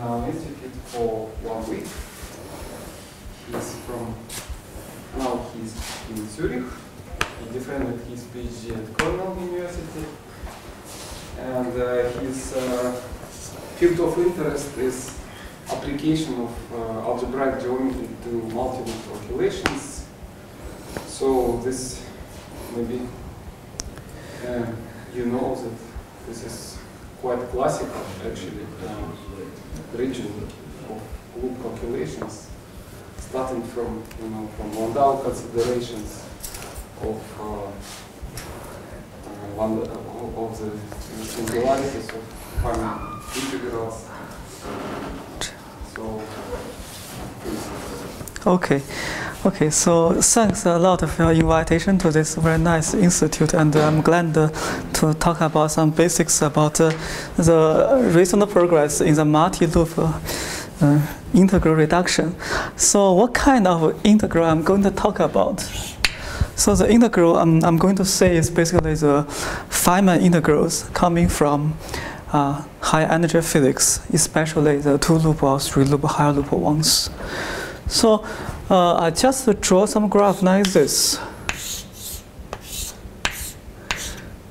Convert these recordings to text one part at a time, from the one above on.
our institute for one week. He's from, now he's in Zurich. He defended his PhD at Cornell University. And uh, his uh, field of interest is application of uh, algebraic geometry to multi-loop calculations. So this maybe uh, you know that this is quite classical actually uh, region of group calculations, starting from you know from Landau considerations of uh, uh, one of the singularities of Feynman integrals. So. Okay, okay. So thanks a lot for your invitation to this very nice institute, and I'm glad uh, to talk about some basics about uh, the recent progress in the multi-loop uh, integral reduction. So, what kind of integral I'm going to talk about? So the integral I'm, I'm going to say is basically the Feynman integrals coming from uh, high energy physics, especially the two loop or three loop higher loop ones. So uh, I just draw some graph like this.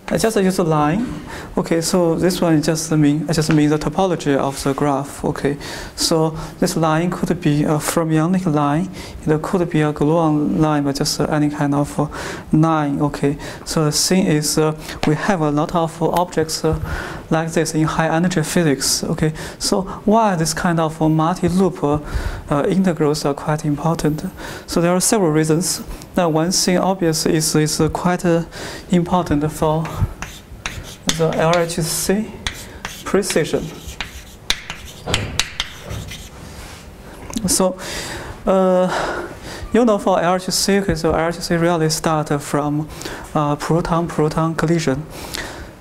I just use a line. Okay, so this one just mean I just mean the topology of the graph. Okay, so this line could be a fermionic line. It could be a gluon line, but just any kind of uh, line. Okay, so the thing is, uh, we have a lot of objects uh, like this in high energy physics. Okay, so why this kind of multi-loop uh, uh, integrals are quite important? So there are several reasons. Now, one thing obvious is is quite uh, important for the LHC precision. So, uh, you know, for LHC, okay, so LHC really start from uh, proton-proton collision.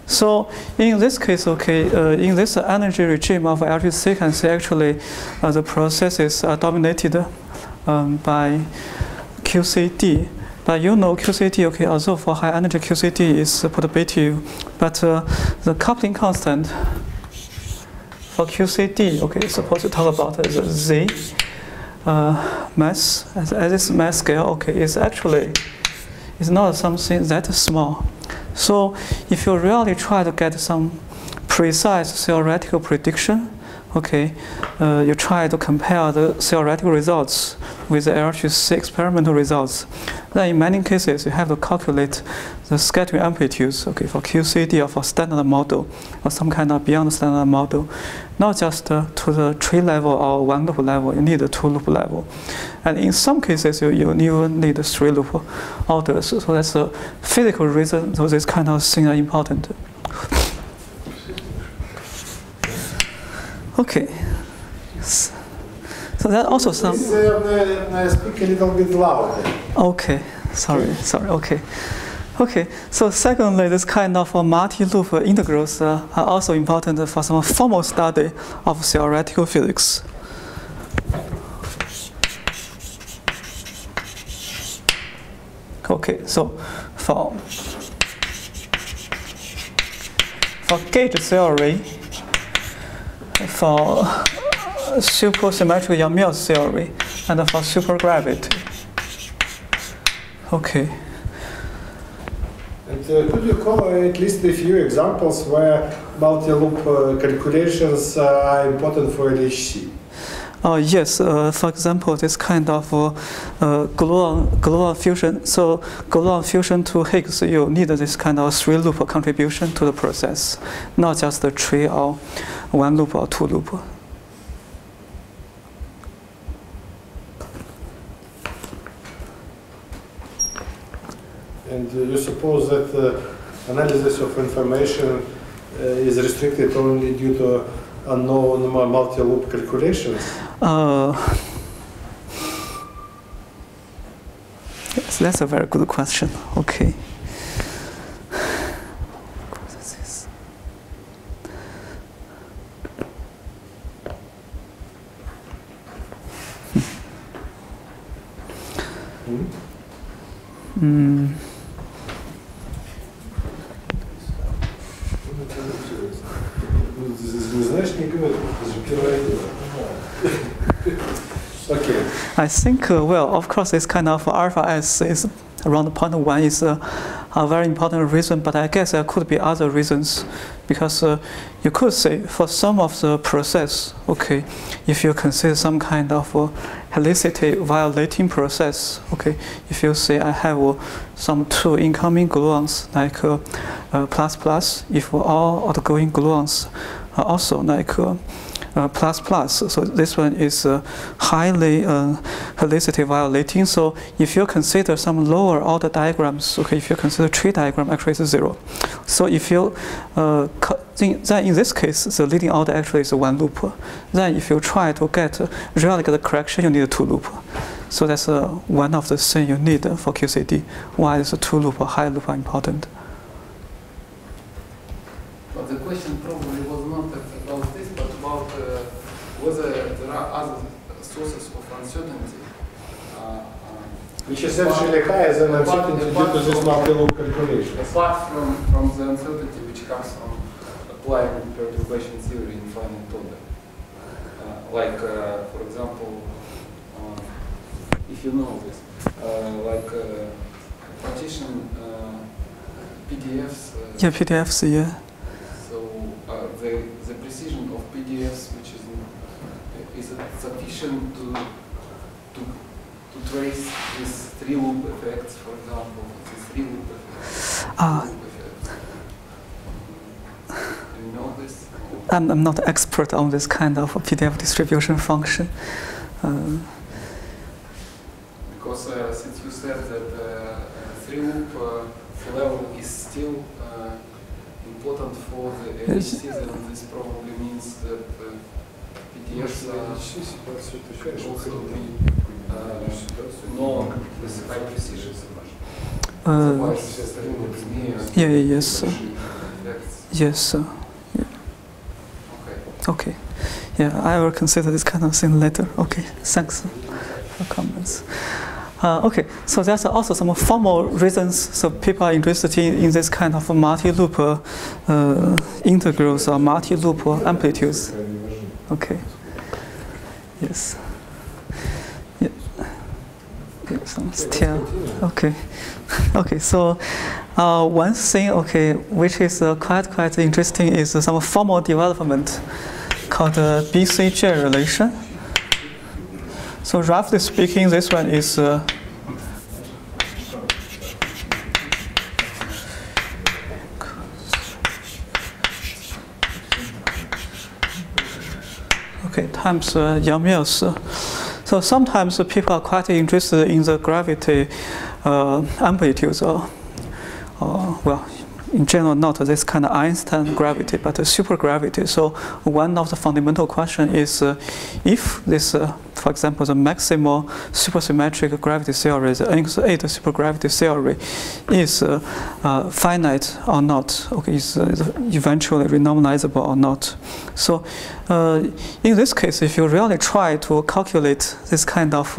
So in this case, okay, uh, in this energy regime of LHC, see actually uh, the processes are dominated um, by QCD. But you know QCD, okay, although for high energy QCD is perturbative, but uh, the coupling constant for QCD, okay, suppose you talk about the Z uh, mass, as, as this mass scale, okay, is actually is not something that small. So if you really try to get some precise theoretical prediction, okay, uh, you try to compare the theoretical results with the LHC experimental results. Then in many cases, you have to calculate the scattering amplitudes, okay, for QCD or for standard model or some kind of beyond standard model, not just uh, to the tree level or one loop level, you need a two loop level. And in some cases, you, you even need three loop orders. So that's a physical reason, so this kind of thing are important. Okay. So that also some. Please uh, uh, speak a little bit louder. Okay, sorry, sorry. Okay, okay. So secondly, this kind of uh, multi-loop integrals uh, are also important for some formal study of theoretical physics. Okay, so for for gauge theory, for supersymmetric Yang-Mills theory, and for supergravity. Okay. And uh, could you call at least a few examples where multi-loop uh, calculations are important for LHC? Uh, yes, uh, for example, this kind of uh, uh, gluon, gluon fusion. So gluon fusion to Higgs, you need this kind of three loop contribution to the process, not just a tree or one loop or two loop. And uh, you suppose that uh, analysis of information is restricted only due to unknown multi-loop calculations? Uh, yes, that's a very good question. Okay. Mm. I think, uh, well, of course, this kind of alpha s is around point 0.1 is a, a, very important reason, but I guess there could be other reasons because uh, you could say for some of the process, okay, if you consider some kind of uh, helicity violating process, okay, if you say I have uh, some two incoming gluons like uh, uh, plus plus, if all outgoing gluons are also like uh, uh, plus plus. So this one is uh, highly uh, helicity violating. So if you consider some lower order diagrams, okay, if you consider tree diagram, actually it's zero. So if you uh, then in this case, the leading order actually is one loop. Then if you try to get really the correction, you need two loop. So that's uh, one of the things you need for QCD. Why is the two loop or high loop important? The question probably Which essentially higher than uncertainty due to this multi-loop calculation. Apart from, from the uncertainty which comes from applying perturbation theory in finite order. Uh, like, uh, for example, uh, if you know this, uh, like uh, partition uh, PDFs. uh, Yeah, PDFs, yeah. So uh, the, the precision of PDFs, which is is it sufficient to to to trace these three loop effects, for example, these three loop effects. Ah. loop effects. Do you know this? I'm, I'm not expert on this kind of PDF distribution function. Uh, Because uh, since you said that uh, uh, three loop uh, level is still uh, important for the Yes. LHC, then this probably means that uh, PDFs are can also be uh, with high precision. uh, Otherwise, just a little bit near yeah, yeah, yes, effects. yes. Uh, Okay. okay. Yeah, I will consider this kind of thing later. Okay, thanks for comments. Uh, okay, so there's also some formal reasons. So people are interested in, in this kind of multi-loop uh, uh, integrals or multi-loop amplitudes. Okay. Yes. Still. Okay. Okay. So, uh, one thing, okay, which is uh, quite quite interesting, is some formal development called the BCJ relation. So roughly speaking, this one is. Uh, Okay, times uh, Mills. So sometimes people are quite interested in the gravity uh, amplitudes, or, well, in general, not this kind of Einstein gravity, but a supergravity. So one of the fundamental question is uh, if this, uh, for example, the maximal supersymmetric gravity theory, the NX8 supergravity theory, is uh, uh, finite or not, okay, is uh, eventually renormalizable or not. So uh, in this case, if you really try to calculate this kind of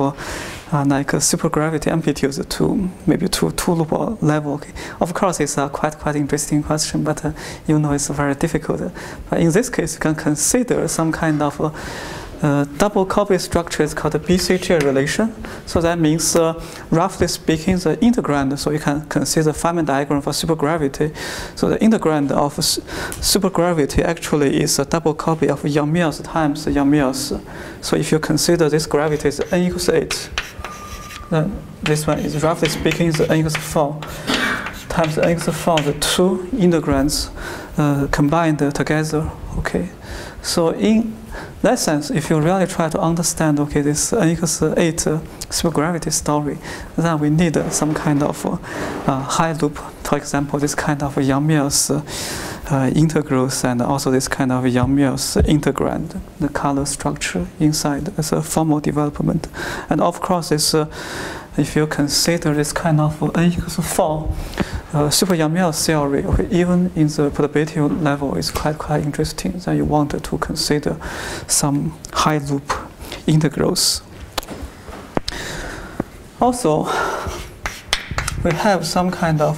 uh, uh, like a supergravity amplitude to maybe to two level. Of course, it's a quite quite interesting question, but uh, you know it's very difficult. But in this case, you can consider some kind of uh, double copy structure is called the BCJ relation. So that means, uh, roughly speaking, the integrand. So you can consider the Feynman diagram for supergravity. So the integrand of su- supergravity actually is a double copy of Yang-Mills times Yang-Mills. So if you consider this gravity is n equals eight, then this one is roughly speaking the n equals four times n equals four. The two integrands uh, combined together. Okay. So in that sense, if you really try to understand, okay, this n equals 8 uh, supergravity story, then we need uh, some kind of uh, high loop, for example, this kind of Yang-Mills uh, uh, integrals and also this kind of Yang-Mills integrand, the color structure inside as a formal development. And of course, uh, if you consider this kind of n equals 4, uh, super Yang-Mills theory, okay, even in the probability level, is quite quite interesting. Then you want to consider some high loop integrals. Also, we have some kind of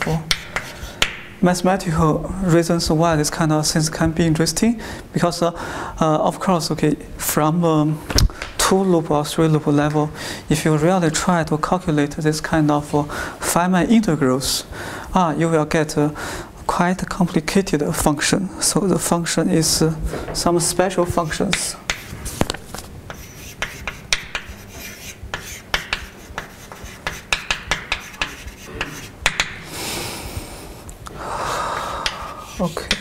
mathematical reasons why this kind of things can be interesting because, uh, uh, of course, okay, from um, two loop or three loop level, if you really try to calculate this kind of uh, Feynman integrals, ah, you will get a quite complicated function. So the function is uh, some special functions. Okay.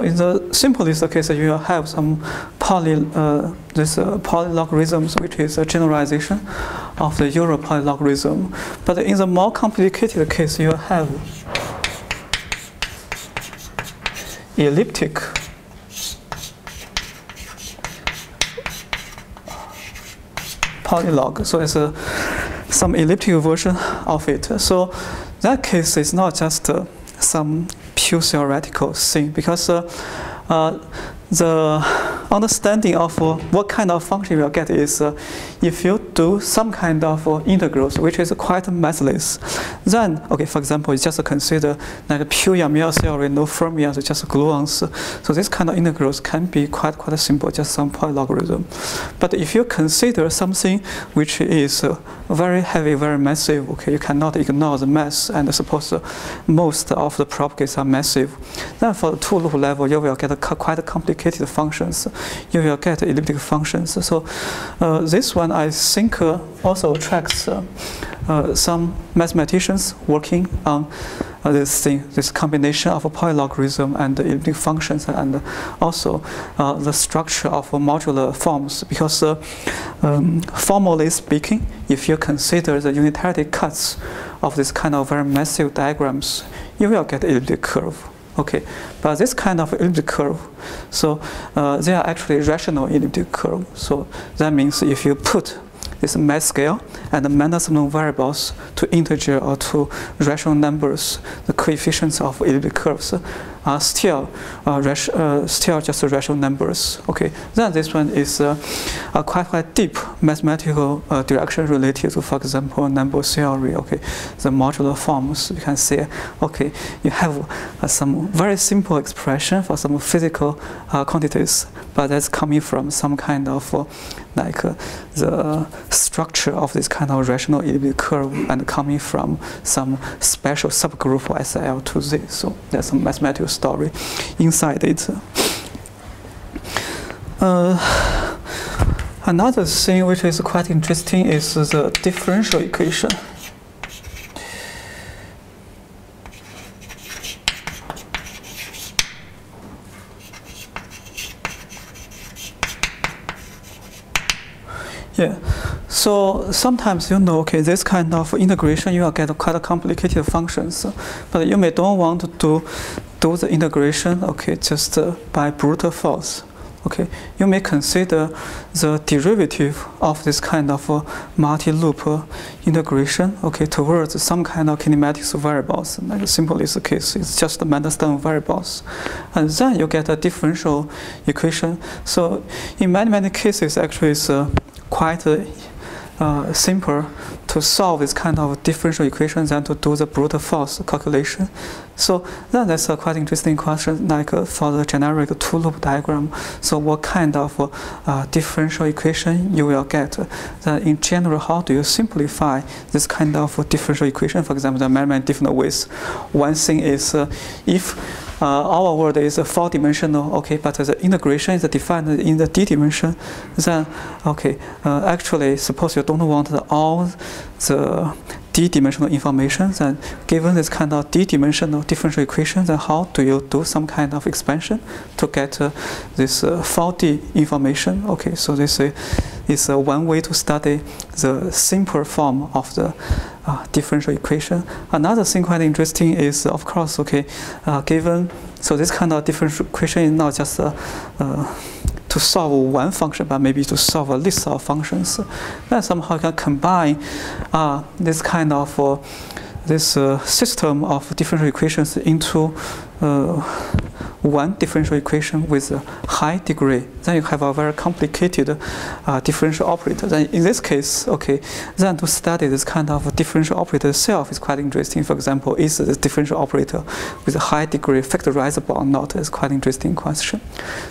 So in the simplest case, you have some poly, uh, this uh, polylogarithms, which is a generalization of the Euler polylogarithm. But in the more complicated case, you have elliptic polylog. So it's a, some elliptic version of it. So that case is not just uh, some pure theoretical thing because uh, uh, the understanding of uh, what kind of function you will get is if you do some kind of integrals which is quite massless, then, okay, for example, you just consider like pure Yang-Mills theory, no fermions, just gluons. So this kind of integrals can be quite quite simple, just some polylogarithm. But if you consider something which is uh, very heavy, very massive, okay, you cannot ignore the mass and suppose uh, most of the properties are massive, then for the two-loop level, you will get quite complicated functions. You will get elliptic functions. So uh, this one, I think, uh, also attracts uh, uh, some mathematicians working on uh, this thing, this combination of a polylogarithm and elliptic functions, and also uh, the structure of modular forms. Because uh, um, formally speaking, if you consider the unitarity cuts of this kind of very massive diagrams, you will get elliptic curve. Okay, but this kind of elliptic curve, so uh, they are actually rational elliptic curve. So that means if you put this mass scale and minus known variables to integer or to rational numbers, the coefficients of elliptic curves are still uh, uh, still just rational numbers. Okay, then this one is uh, a quite quite deep mathematical uh, direction related to, for example, number theory. Okay, the modular forms. You can see. Okay, you have uh, some very simple expression for some physical uh, quantities, but that's coming from some kind of like the structure of this kind of rational elliptic curve and coming from some special subgroup of SL to Z. So that's some mathematical story inside it. Uh, another thing which is quite interesting is the differential equation. Yeah. So sometimes you know, okay, this kind of integration you will get quite complicated functions, but you may don't want to do, do the integration, okay, just uh, by brute force. Okay, you may consider the derivative of this kind of uh, multi-loop uh, integration, okay, towards some kind of kinematics variables. Like simple is the case, it's just the Mandelstam variables, and then you get a differential equation. So in many many cases, actually, it's uh, quite uh, uh, simple to solve this kind of differential equations than to do the brute force calculation. So then that's a quite interesting question, like uh, for the generic two-loop diagram. So what kind of uh, differential equation you will get? Then in general, how do you simplify this kind of differential equation? For example, there are many, many different ways. One thing is uh, if our world is four-dimensional, okay, but the integration is defined in the d-dimension, then, okay, uh, actually, suppose you don't want all the d-dimensional information, then given this kind of d-dimensional differential equation, then how do you do some kind of expansion to get uh, this uh, 4D information? Okay, so this is uh, one way to study the simple form of the uh, differential equation. Another thing quite interesting is, of course, okay, uh, given, so this kind of differential equation is not just uh, uh, to solve one function, but maybe to solve a list of functions. Then somehow can combine uh, this kind of uh, this uh, system of differential equations into uh, one differential equation with a high degree, then you have a very complicated uh, differential operator. Then in this case, okay, then to study this kind of differential operator itself is quite interesting. For example, is this differential operator with a high degree factorizable or not is quite interesting question.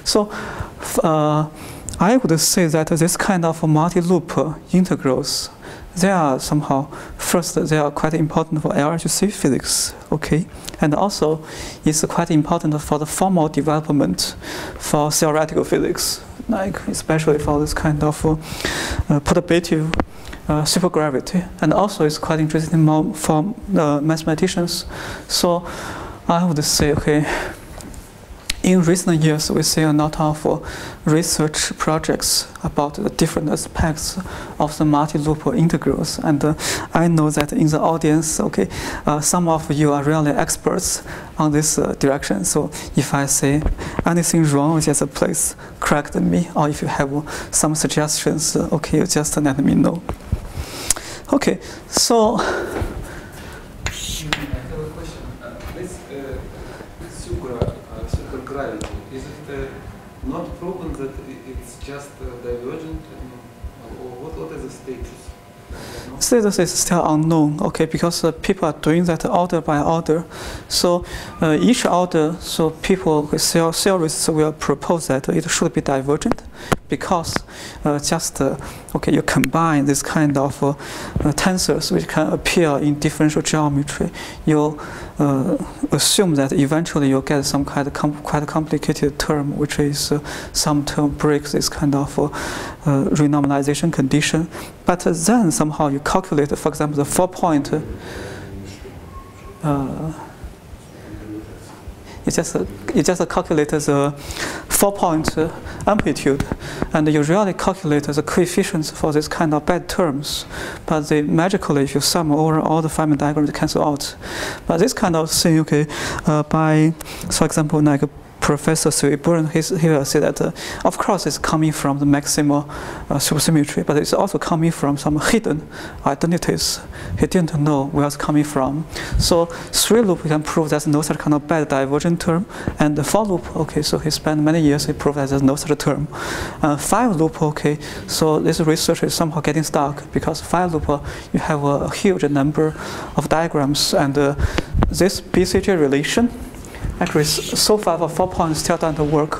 So uh, I would say that this kind of multi-loop integrals they are somehow first they are quite important for LHC physics, okay, and also it's quite important for the formal development for theoretical physics, like especially for this kind of uh, perturbative uh, supergravity, and also it's quite interesting for uh, mathematicians. So I would say, okay, in recent years, we see a lot of uh, research projects about the different aspects of the multi-loop integrals. And uh, I know that in the audience, okay, uh, some of you are really experts on this uh, direction. So if I say anything wrong, just please correct me. Or if you have some suggestions, uh, okay, just let me know. Okay, so not proven that it's just uh, divergent, or what, what is the status? Status is still unknown, okay, because uh, people are doing that order by order. So uh, each order, so people, theorists will propose that it should be divergent because uh, just uh, okay you combine this kind of uh, tensors which can appear in differential geometry you assume that eventually you'll get some kind of com quite complicated term which is some term breaks this kind of renormalization condition. But then somehow you calculate for example the four point uh, it just it just calculate the four point amplitude, and you really calculate the coefficients for this kind of bad terms. But they magically, if you sum over all the Feynman diagrams, cancel out. But this kind of thing, okay, uh, by for example, like Professor Zvi Bern, he will say that, uh, of course, it's coming from the maximal uh, supersymmetry, but it's also coming from some hidden identities he didn't know where it's coming from. So three loop, we can prove there's no such kind of bad divergent term, and the four loop, okay, so he spent many years he proved that there's no such term. Uh, five loop, okay, so this research is somehow getting stuck because five loop, uh, you have a huge number of diagrams, and uh, this BCJ relation Actually, so far for four points still doesn't work.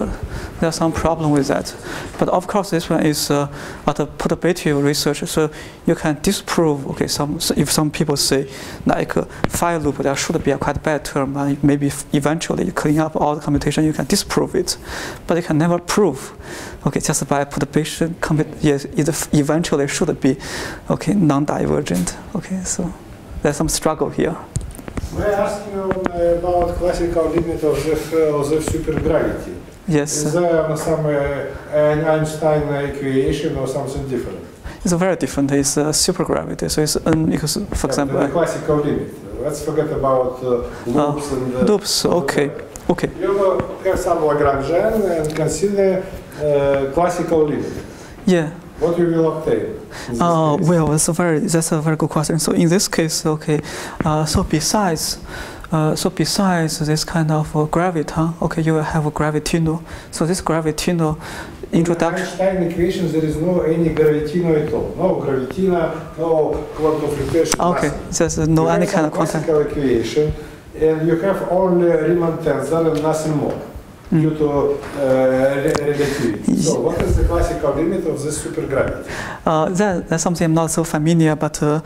There's some problem with that. But of course, this one is uh, at a perturbative research, so you can disprove. Okay, some if some people say like uh, file loop, there should be a quite bad term, and maybe eventually you clean up all the computation, you can disprove it, but you can never prove. Okay, just by perturbation, yes, it eventually should be okay non-divergent. Okay, so there's some struggle here. May I ask you about classical limit of the, of the supergravity? Yes. Is there some uh, an Einstein equation or something different? It's very different. It's uh, supergravity. So it's um, because, for yeah, example, the classical limit. Let's forget about uh, loops and uh, loops. Okay. Okay. You have some Lagrangian and consider uh, classical limit. Yeah. What you will obtain? Uh, well, that's a very that's a very good question. So in this case, okay, uh, so besides. Uh, so besides this kind of uh, graviton, okay, you will have a gravitino. So this gravitino introduction. In Einstein equations, there is no any gravitino at all. No gravitina, no quantum fluctuation. Okay, there's no you any kind of quantum. equation, and you have only Riemann tensor and nothing more. Due to uh, relativity. So what is the classical limit of this supergravity? Uh, that, that's something I'm not so familiar, but uh,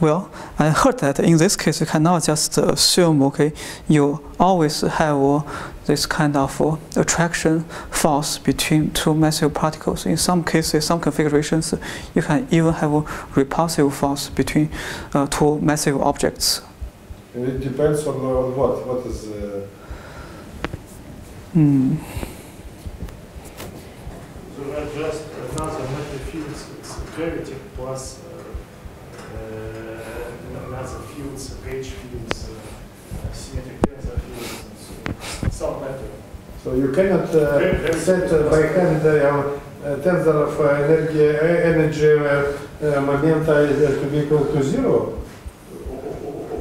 well, I heard that in this case you cannot just assume, okay, you always have uh, this kind of uh, attraction force between two massive particles. In some cases, some configurations, you can even have a repulsive force between uh, two massive objects. And it depends on, on what? What is uh, Hmm. So that just another matter fields it's gravity plus uh, uh, another fields, H fields, uh, symmetric tensor fields, and so some matter. So you cannot uh, set uh, by hand uh, tensor of uh, energy, energy uh, momenta to be equal to zero.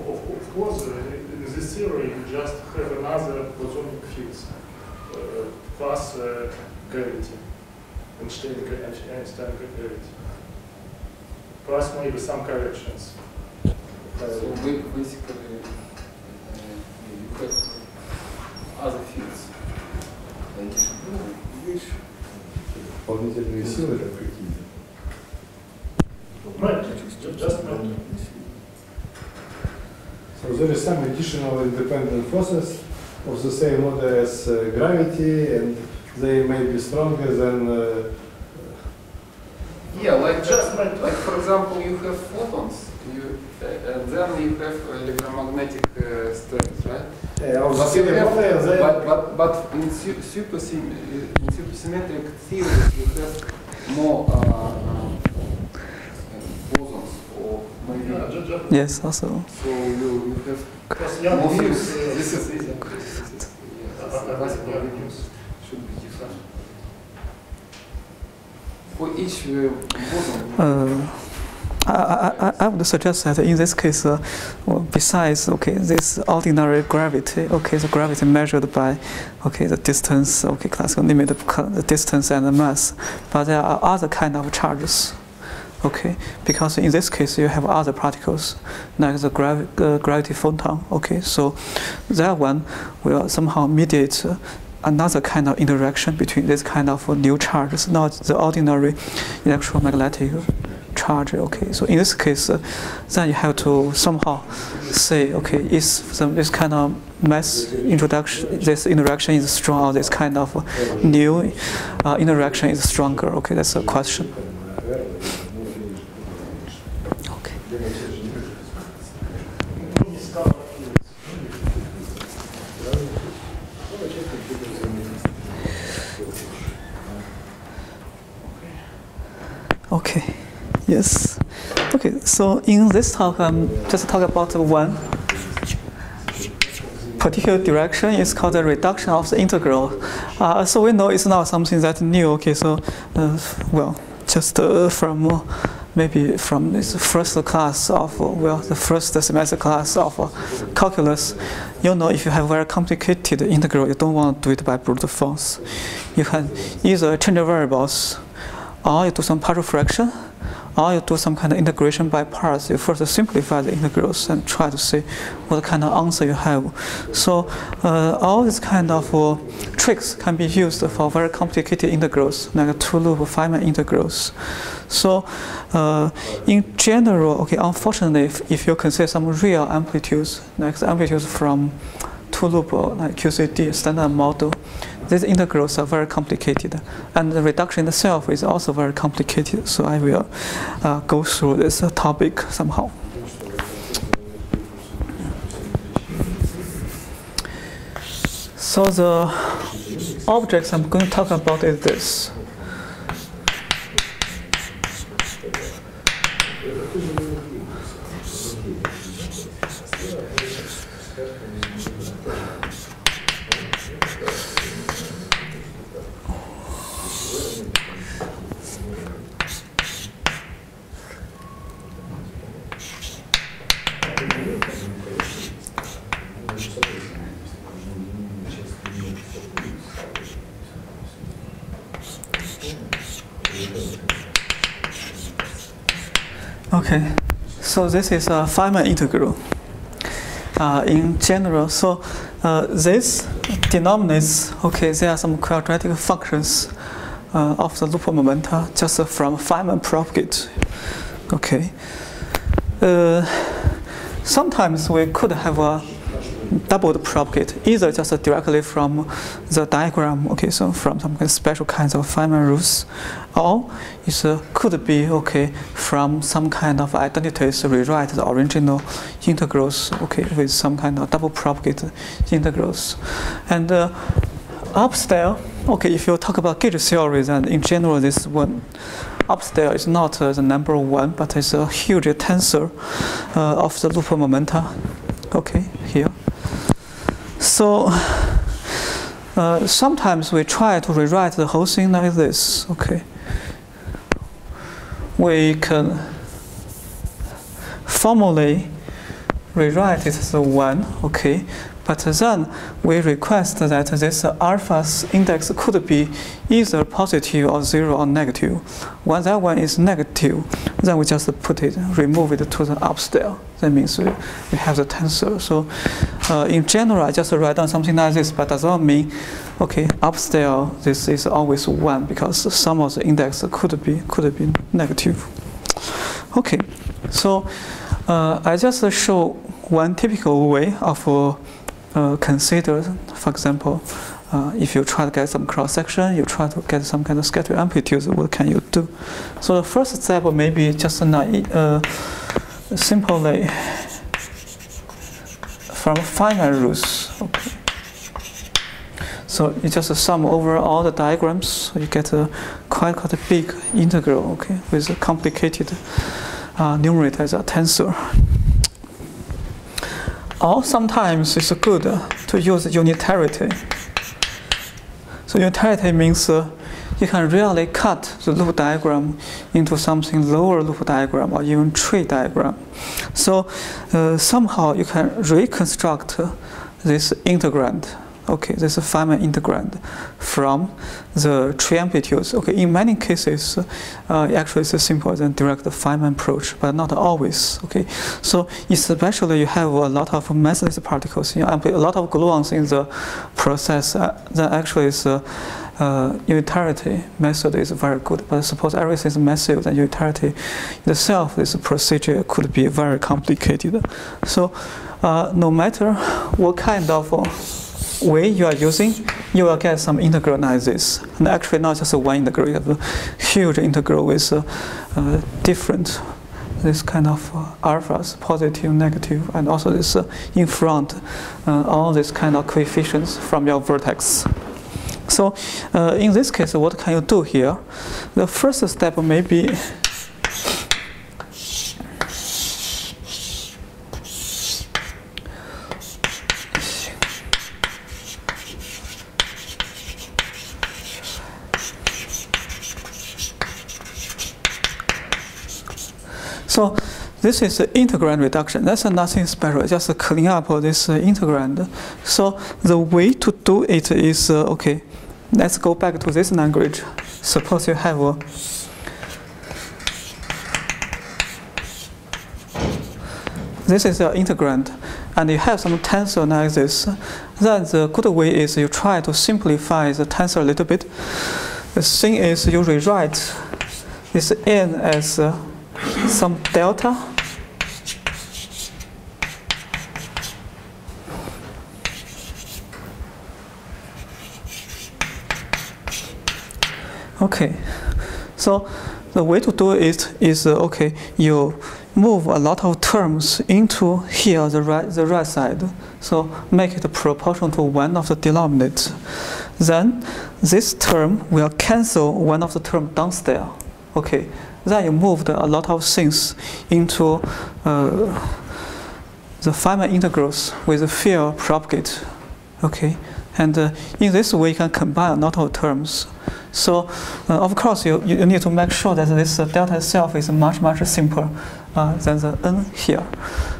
Of course, in this theory, you just have another bosonic fields uh, plus uh, gravity, Einstein, gra- Einstein gravity. Plus maybe some corrections. So ba- basically, uh, you have other fields. Like, Ну, видишь, дополнительные силы как какие-то. Magic, ju- just magic. So there is some additional independent forces of the same order as uh, gravity, and they may be stronger than. Uh, Yeah, like Just like- for example, you have photons, you, uh, and then you have electromagnetic uh, strength, right? the But, you have, order, they but, but, but in su- supersym- supersymmetric theories, you have more uh, maybe. Yeah, ju- ju- Yes, also. So you, you have Because Yang-Mills fields, fields. uh, This is easy. This is, yeah, uh, this is uh, classical Yang-Mills fields. should be different. For each uh, Uh, I, I, I- I would suggest that in this case, uh, besides okay, this ordinary gravity, okay, the gravity measured by okay the distance, okay, classical limit of the distance and the mass, but there are other kind of charges, okay, because in this case you have other particles like the gravi- uh, gravity photon, okay, so that one will somehow mediate. Uh, Another kind of interaction between this kind of uh, new charges, not the ordinary electromagnetic charge. Okay, so in this case, uh, then you have to somehow say, okay, is some, this kind of mass introduction, this interaction is strong, or this kind of new uh, interaction is stronger. Okay, that's a question. Okay. Uniscalar fields. Okay. Yes. Okay. So in this talk, I'm just talk about one particular direction. It's called the reduction of the integral. Uh, so we know it's not something that new. Okay. So, uh, well, just uh, from uh, maybe from this first class of uh, well, the first semester class of uh, calculus, you know, if you have very complicated integral, you don't want to do it by brute force. You can either change the variables or you do some partial fraction, or you do some kind of integration by parts. You first simplify the integrals and try to see what kind of answer you have. So uh, all these kind of uh, tricks can be used for very complicated integrals, like two-loop Feynman integrals. So uh, in general, okay, unfortunately, if, if you consider some real amplitudes, like amplitudes from two-loop or like QCD standard model, these integrals are very complicated, and the reduction itself is also very complicated. So I will uh, go through this topic somehow. So the objects I'm going to talk about is this. Okay, so this is a Feynman integral. Uh, in general, so uh, this denominates, okay, there are some quadratic functions uh, of the loop momenta just from Feynman propagate. Okay. Uh, sometimes we could have a doubled propagate, either just directly from the diagram, okay, so from some special kinds of Feynman rules, or it could be okay from some kind of identities rewrite the original integrals, okay, with some kind of double propagate integrals, and uh, okay, if you talk about gauge theory, then in general this one upstairs is not uh, the number one, but it's a huge tensor uh, of the loop momenta. Okay, here. So uh, sometimes we try to rewrite the whole thing like this. Okay, we can formally rewrite it as a 1, okay, but then we request that this alpha's index could be either positive or 0 or negative. When that one is negative, then we just put it, remove it to the upstairs. That means we, we have the tensor. So uh, in general, I just write down something like this, but does not mean, okay, upstairs this is always 1 because some of the index could be, could be negative. Okay, so uh, I just show one typical way of uh, uh, consider, for example, uh, if you try to get some cross section, you try to get some kind of scatter amplitude, what can you do? So the first step may be just uh, simply from Feynman rules. Okay. So you just sum over all the diagrams, so you get a quite quite a big integral, okay, with a complicated uh, numerator as a tensor. Or sometimes it's good to use unitarity. So unitarity means uh, you can really cut the loop diagram into something lower loop diagram or even tree diagram. So uh, somehow you can reconstruct this integrand Okay, this is Feynman integrand from the tree amplitudes. Okay, in many cases, uh, actually it's a simple than direct Feynman approach, but not always. Okay, so especially you have a lot of massless particles, you know, a lot of gluons in the process. Uh, then actually is uh, uh, unitarity method is very good. But suppose everything is massive, then unitarity itself, this procedure could be very complicated. So uh, no matter what kind of way you are using, you will get some integral like this. And actually not just one integral, you have a huge integral with uh, uh, different this kind of uh, alphas, positive, negative, and also this uh, in front, uh, all these kind of coefficients from your vertex. So uh, in this case, what can you do here? The first step may be So this is the integrand reduction. That's nothing special, just clean up this uh, integrand. So the way to do it is, uh, okay, let's go back to this language. Suppose you have a this is your integrand, and you have some tensor analysis. Then the good way is you try to simplify the tensor a little bit. The thing is you rewrite this n as uh, some delta. Okay. So the way to do it is uh, okay you move a lot of terms into here the right the right side. So make it proportional to one of the denominators. Then this term will cancel one of the term downstairs. Okay then you moved a lot of things into uh, the Feynman integrals with the field propagate. Okay, and uh, in this way you can combine a lot of terms. So uh, of course you, you need to make sure that this uh, delta itself is much much simpler uh, than the n here.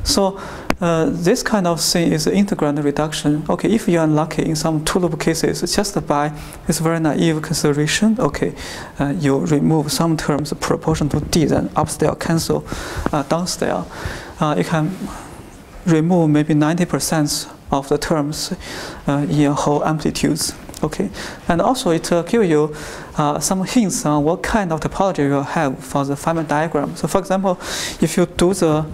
So uh, this kind of thing is integrand reduction. Okay, if you are unlucky in some two-loop cases, just by this very naive consideration, okay, uh, you remove some terms proportional to d, then upstairs cancel uh, downstairs. Uh, you can remove maybe 90% of the terms uh, in whole amplitudes. Okay, and also it uh, gives you uh, some hints on what kind of topology you have for the Feynman diagram. So, for example, if you do the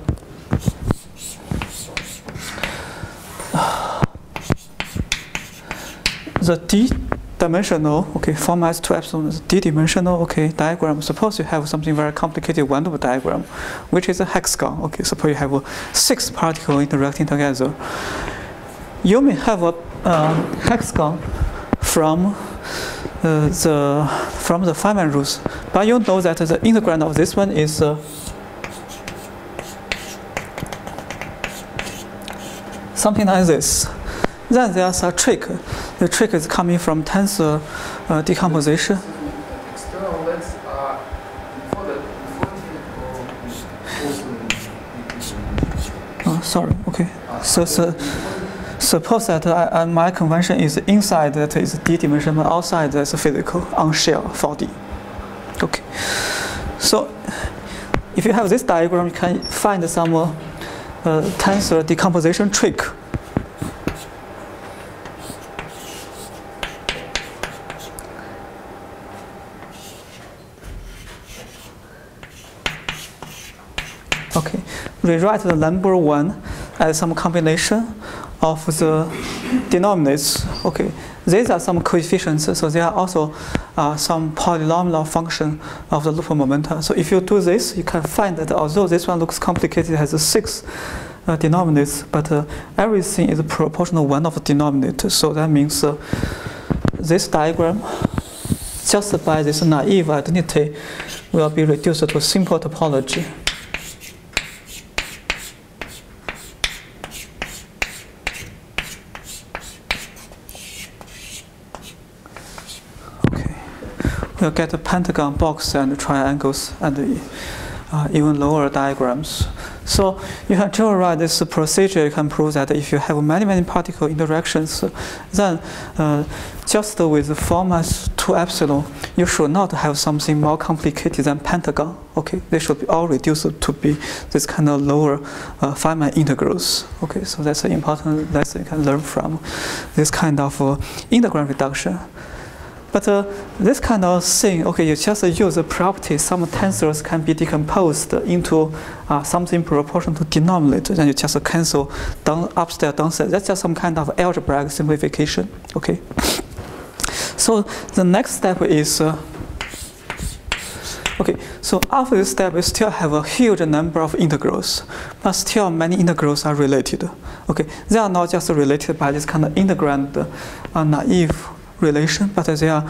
the d-dimensional, okay, format to epsilon is d-dimensional, okay, diagram. Suppose you have something very complicated one-loop diagram, which is a hexagon. Okay, suppose you have six particles interacting together. You may have a uh, hexagon from uh, the from the Feynman rules, but you know that the integrand of this one is uh, something like this. Then there's a trick. The trick is coming from tensor uh, decomposition. External legs are before the before the or also in- in- Uh, sorry. Okay. So, so suppose that I, I, my convention is inside that is d dimension, but outside that's physical on shell 4D. Okay. So if you have this diagram, you can find some uh, tensor decomposition trick. Okay, rewrite the number one as some combination of the denominators. Okay, these are some coefficients, so they are also uh, some polynomial function of the loop momenta. So if you do this, you can find that although this one looks complicated, it has six uh, denominators, but uh, everything is proportional one of the denominators. So that means uh, this diagram, just by this naive identity, will be reduced to simple topology. We'll get a pentagon box and triangles and uh, even lower diagrams. So you can generalize this procedure. You can prove that if you have many, many particle interactions, then uh, just with the form as 2 epsilon, you should not have something more complicated than pentagon. Okay, they should be all reduced to be this kind of lower uh, Feynman integrals. Okay, so that's an important lesson you can learn from this kind of uh, integral reduction. But uh, this kind of thing, okay, you just use the property, some tensors can be decomposed into uh, something proportional to denominator, and you just cancel down upstairs, downstairs. That's just some kind of algebraic simplification, okay? So the next step is, uh, okay, so after this step, we still have a huge number of integrals, but still many integrals are related. Okay, they are not just related by this kind of integrand uh, naive relation, but they are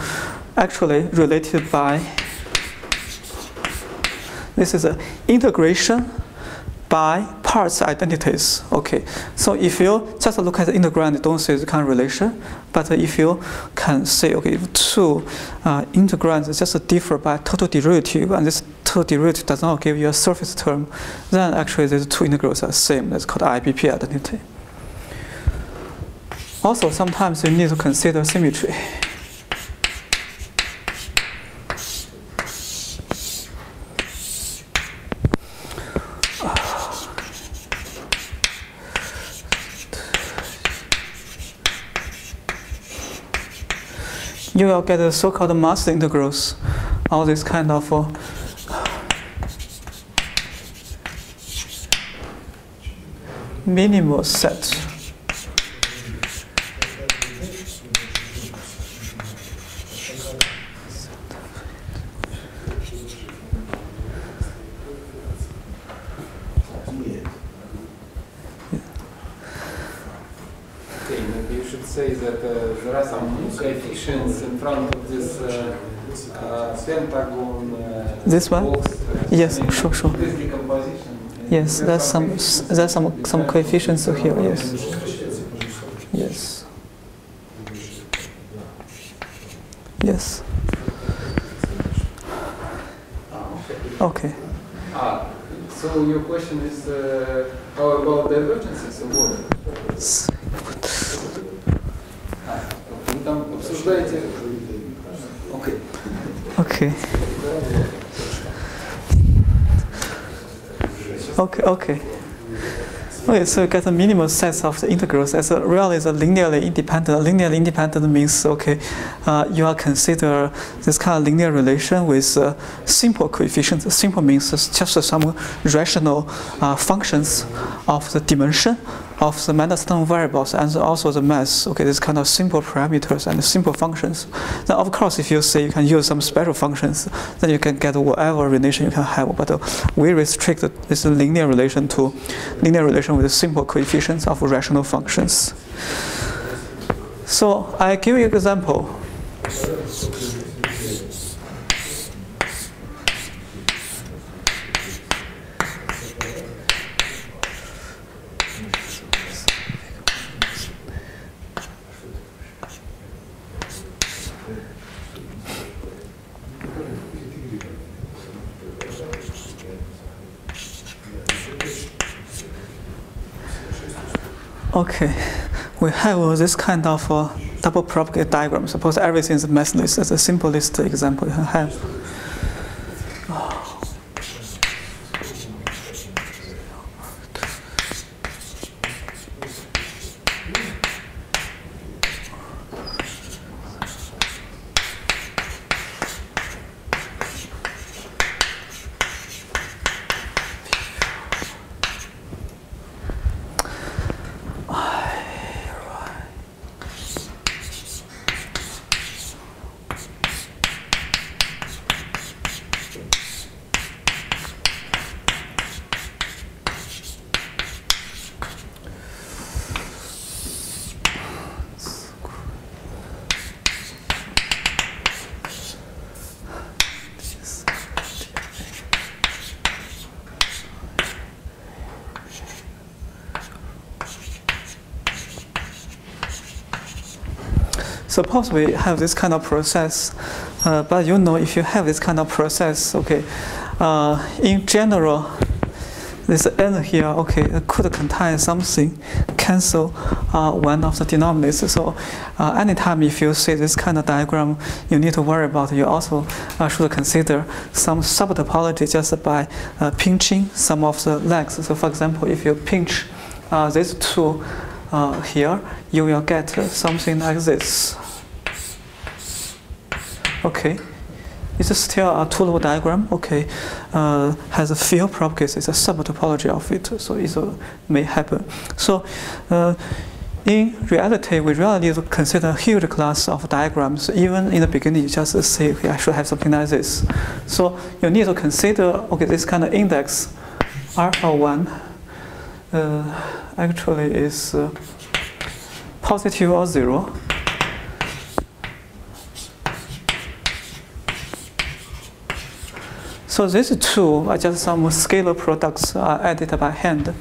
actually related by this is an integration by parts identities. Okay, so if you just look at the integrand, you don't see the kind of relation. But if you can say, okay, if two uh, integrands just differ by total derivative, and this total derivative does not give you a surface term, then actually these two integrals are same. That's called IBP identity. Also, sometimes you need to consider symmetry. You will get the so-called master integrals, all this kind of uh, minimal sets. Okay, maybe you should say that uh, there are some coefficients in front of this uh, uh, pentagon. Box, uh, Yes, sure, sure. Yes, There's some there's some some coefficients here. Yes, yes, yes. Okay. Ah, so your question is uh, how about divergences Okay, okay. Okay, so you get a minimal set of the integrals as a real is a linearly independent. Linearly independent means okay, uh, you are consider this kind of linear relation with uh, simple coefficients. Simple means just some rational uh, functions of the dimension of the Mandelstam variables and also the mass. Okay, this kind of simple parameters and simple functions. Then of course, if you say you can use some special functions, then you can get whatever relation you can have. But uh, we restrict this linear relation to linear relation with simple coefficients of rational functions. So I give you an example. Okay, we have this kind of uh, double propagate diagram. Suppose everything is massless. That's the simplest example you have. Suppose we have this kind of process, uh, but you know if you have this kind of process, okay, uh, in general, this n here, okay, could contain something, cancel uh, one of the denominators. So uh, anytime if you see this kind of diagram, you need to worry about, you also uh, should consider some subtopology just by uh, pinching some of the legs. So for example, if you pinch uh, these two uh, here, you will get something like this. Okay. It's still a two-level diagram. Okay, uh, has a few properties. It's a sub-topology of it, so it may happen. So, uh, in reality, we really need to consider a huge class of diagrams. Even in the beginning, you just say, okay, I should have something like this. So you need to consider, okay, this kind of index, alpha one, uh, actually is uh, positive or zero. So these two are just some scalar products uh, added by hand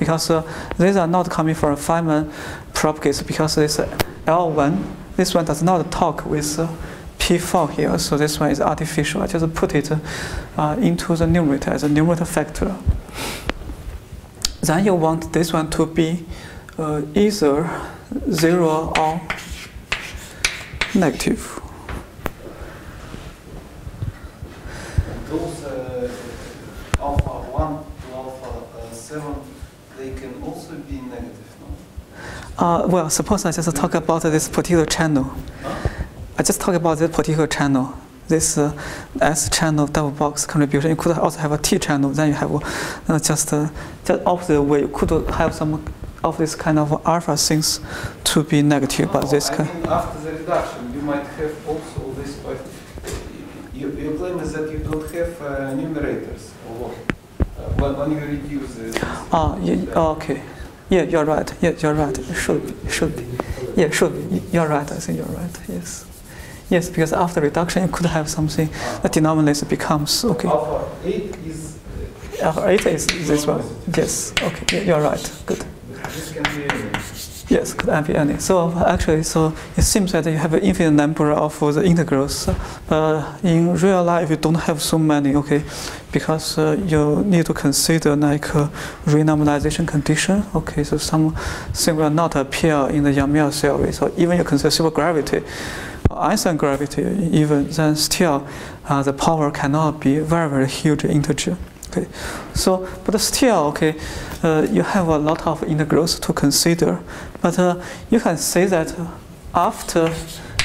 because uh, these are not coming from Feynman properties because this L1, this one does not talk with uh, P4 here, so this one is artificial. I just put it uh, into the numerator as a numerator factor. Then you want this one to be uh, either 0 or negative. Those uh, alpha 1 to alpha uh, 7, they can also be negative, no? Uh, well, suppose I just talk about this particular channel. Huh? I just talk about this particular channel. This uh, S channel double box contribution. You could also have a T channel. Then you have uh, just uh, just opposite way. You could have some of this kind of alpha things to be negative, but this I kind. mean, after the reduction, you might have also this, but your, your claim is that you don't have uh, numerators, or what? Uh, when, when you reduce this. Ah, yeah, okay. Yeah, you're right. Yeah, you're right. It should be. Should be. Yeah, should be. You're right. I think you're right. Yes. Yes, because after reduction, you could have something. The denominator becomes okay. Alpha 8 is. Uh, Alpha eight is this one. Yes. Okay. Yeah, you're right. Good. this can be. Yes, could be any. So actually, so it seems that you have an infinite number of the integrals, but in real life you don't have so many. Okay, because uh, you need to consider like a renormalization condition. Okay, so some thing will not appear in the Yang-Mills theory. So even you consider super gravity, or Einstein gravity, even then still uh, the power cannot be very very huge integer. Okay, so but still, okay, uh, you have a lot of integrals to consider, but uh, you can say that after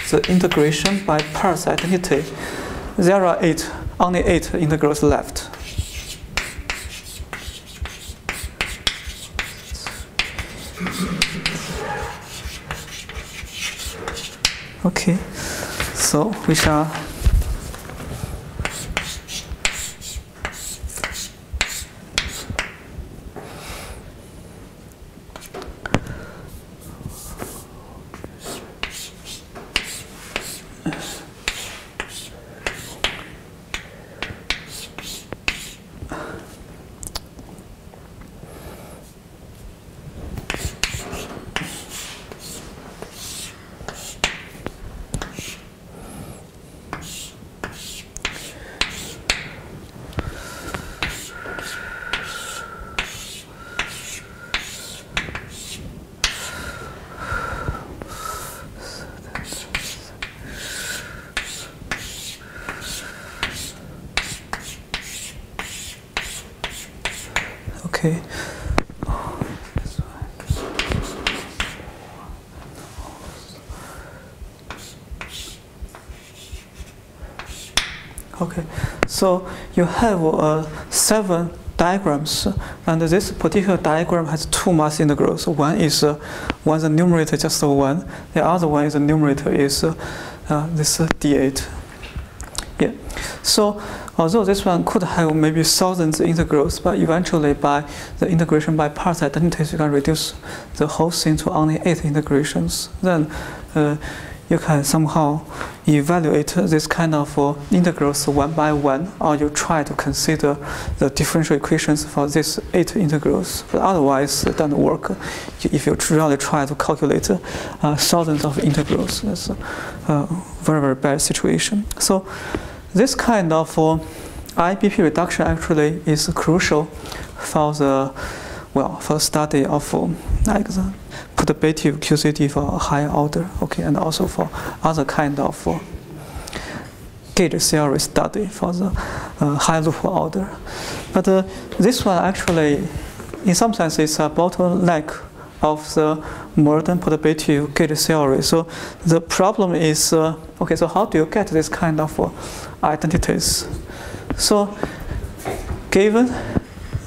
the integration by parts identity, there are eight, only eight integrals left. Okay, so we shall so you have uh, seven diagrams, and this particular diagram has two master integrals. One is uh, one the numerator just one, the other one is the numerator is uh, this uh, d8. Yeah, so although this one could have maybe thousands integrals, but eventually by the integration by parts identities, you can reduce the whole thing to only eight integrations. Then uh, you can somehow evaluate this kind of uh, integrals one by one, or you try to consider the differential equations for these eight integrals. But otherwise, it doesn't work if you really try to calculate uh, thousands of integrals. It's a very, very bad situation. So this kind of uh, IBP reduction actually is crucial for the well for study of uh, like the perturbative QCD for higher order, okay, and also for other kind of uh, gauge theory study for the uh, high loop order. But uh, this one actually, in some sense, is a bottleneck of the modern perturbative gauge theory. So the problem is, uh, okay, so how do you get this kind of uh, identities? So given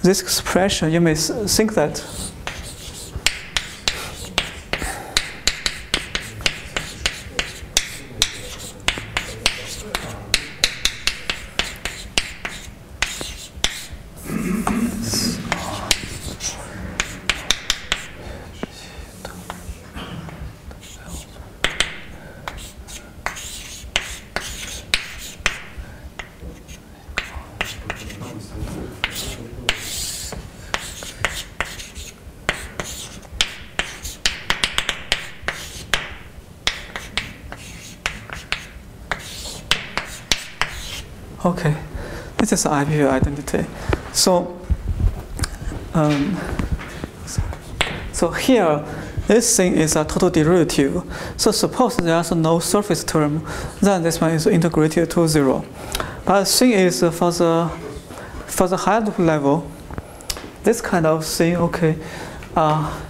this expression, you may think that Okay, IBP identity. So, um, so here, this thing is a total derivative. So suppose there's no surface term, then this one is integrated to zero. But the thing is for the for the high loop level, this kind of thing, okay, uh,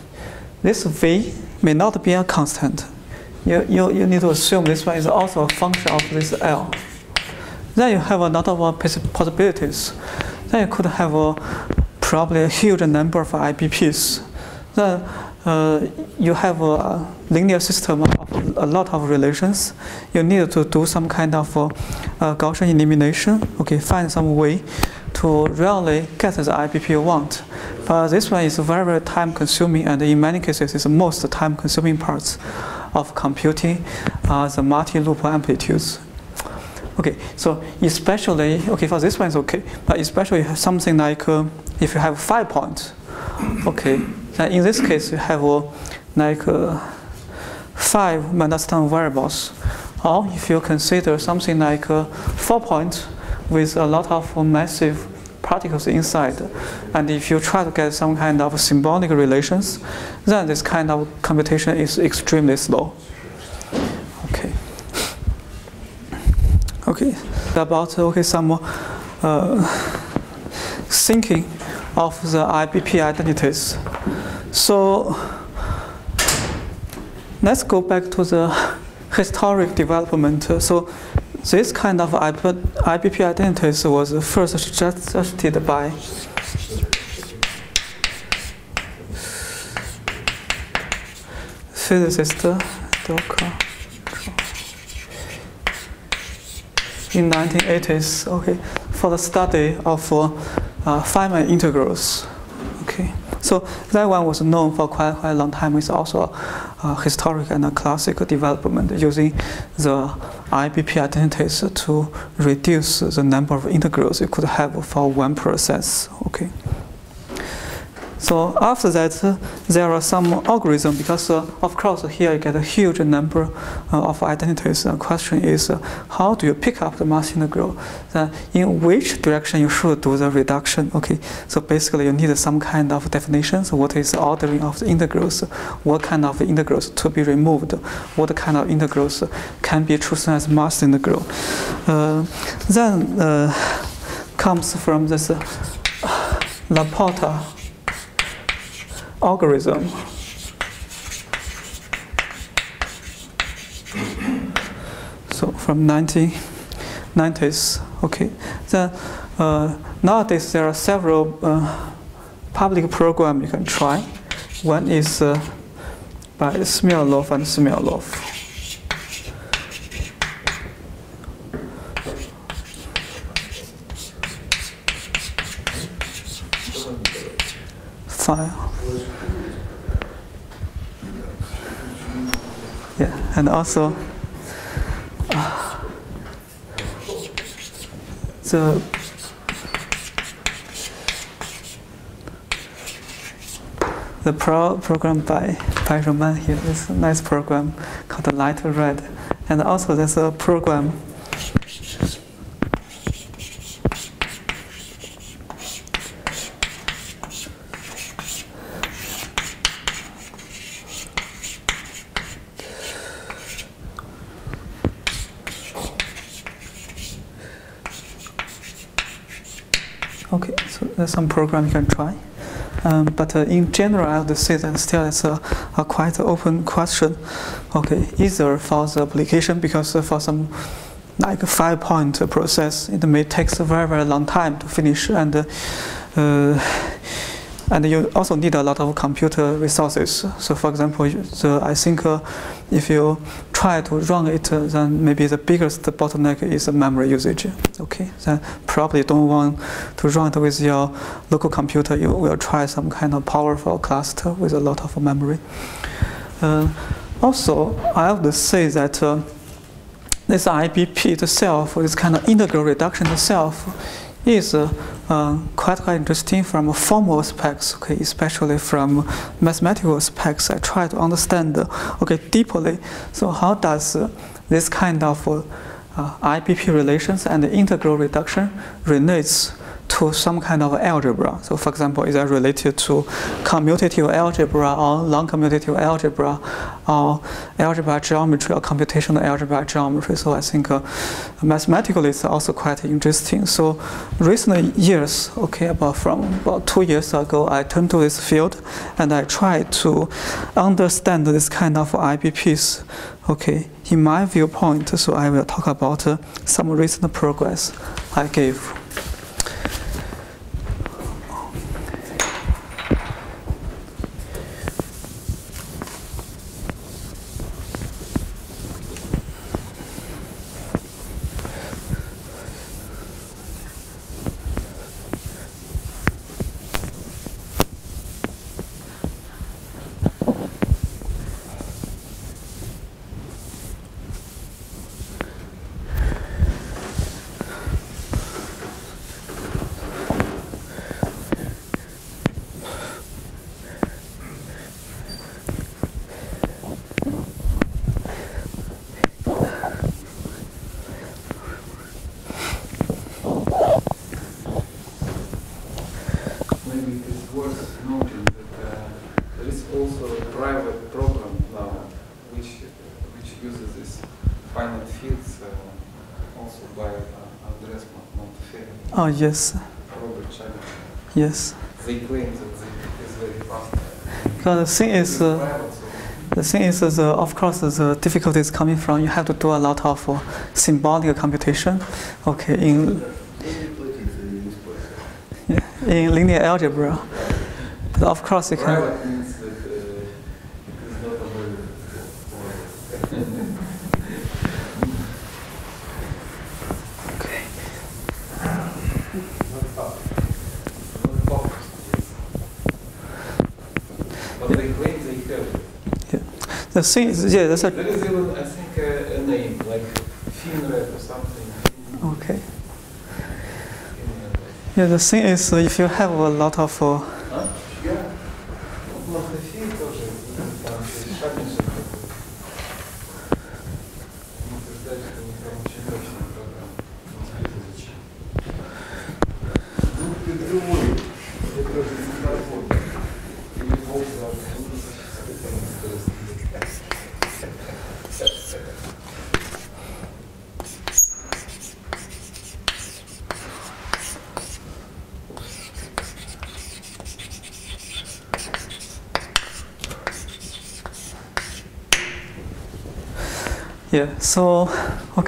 this v may not be a constant. You, you, you need to assume this one is also a function of this L. Then you have a lot of possibilities. Then you could have a, probably a huge number of IBPs. Then uh, you have a linear system of a lot of relations. You need to do some kind of uh, Gaussian elimination. Okay, find some way to really get the IBP you want. But this one is very, very time consuming, and in many cases, is the most time consuming parts of computing uh, the multi loop amplitudes. Okay, so especially, okay, for this one is okay, but especially something like uh, if you have five points, okay, then in this case you have uh, like uh, five Mandelstam variables, or if you consider something like uh, four points with a lot of massive particles inside, and if you try to get some kind of symbolic relations, then this kind of computation is extremely slow. Okay, about okay some uh, thinking of the IBP identities. So let's go back to the historic development. So this kind of IBP identities was first suggested by physicist Docker. In 1980s, okay, for the study of uh, Feynman integrals. Okay, so that one was known for quite, quite a long time. It's also a historic and a classic development using the IBP identities to reduce the number of integrals you could have for one process. Okay. So after that, uh, there are some algorithms because, uh, of course, here you get a huge number uh, of identities. The question is, uh, how do you pick up the master integral? Then in which direction you should do the reduction? Okay, so basically you need some kind of definitions. What is the ordering of the integrals? What kind of integrals to be removed? What kind of integrals can be chosen as master integral? Uh, then uh, comes from this Laporta algorithm. So from 1990s Okay, then uh, nowadays there are several uh, public programs you can try. One is uh, by Smirnov and Smirnov. FIRE. And also the the pro program by by Roman here is a nice program called LiteRed, and also there's a program. Okay, so there's some program you can try. Um, but uh, in general, I would say that still it's a, a quite open question. Okay, either for the application, because uh, for some like a five-point process, it may take a very very long time to finish, and uh, and you also need a lot of computer resources. So, for example, the, I think uh, if you try to run it, uh, then maybe the biggest bottleneck is the memory usage. Okay, then probably don't want to run it with your local computer. You will try some kind of powerful cluster with a lot of memory. Uh, also, I would say that uh, this IBP itself, this kind of integral reduction itself, is uh, uh, quite quite interesting from formal aspects, okay, especially from mathematical aspects. I try to understand, uh, okay, deeply. So how does uh, this kind of uh, IBP relations and integral reduction relates to some kind of algebra. So, for example, is that related to commutative algebra or non-commutative algebra or algebra geometry or computational algebra geometry? So, I think uh, mathematically it's also quite interesting. So, recent years, okay, about from about two years ago, I turned to this field and I tried to understand this kind of IBPs. Okay, in my viewpoint, so I will talk about uh, some recent progress I gave. Maybe it is worth noting that uh, there is also a private program now which which uses this finite fields uh, also by uh, Andres Montefiore, Oh, yes, yes. Because the thing is, uh, the thing is, uh, the, of course, the difficulty is coming from you have to do a lot of uh, symbolic computation. Okay, in yeah, in linear algebra. But of course, you can. private means that uh, it is not available for Okay. not focused. yes. But they claim they have it. The thing is, yeah, that's a There is even, I think, a, a name, like FinRed or something. okay. Yeah, the thing is, uh, if you have a lot of uh,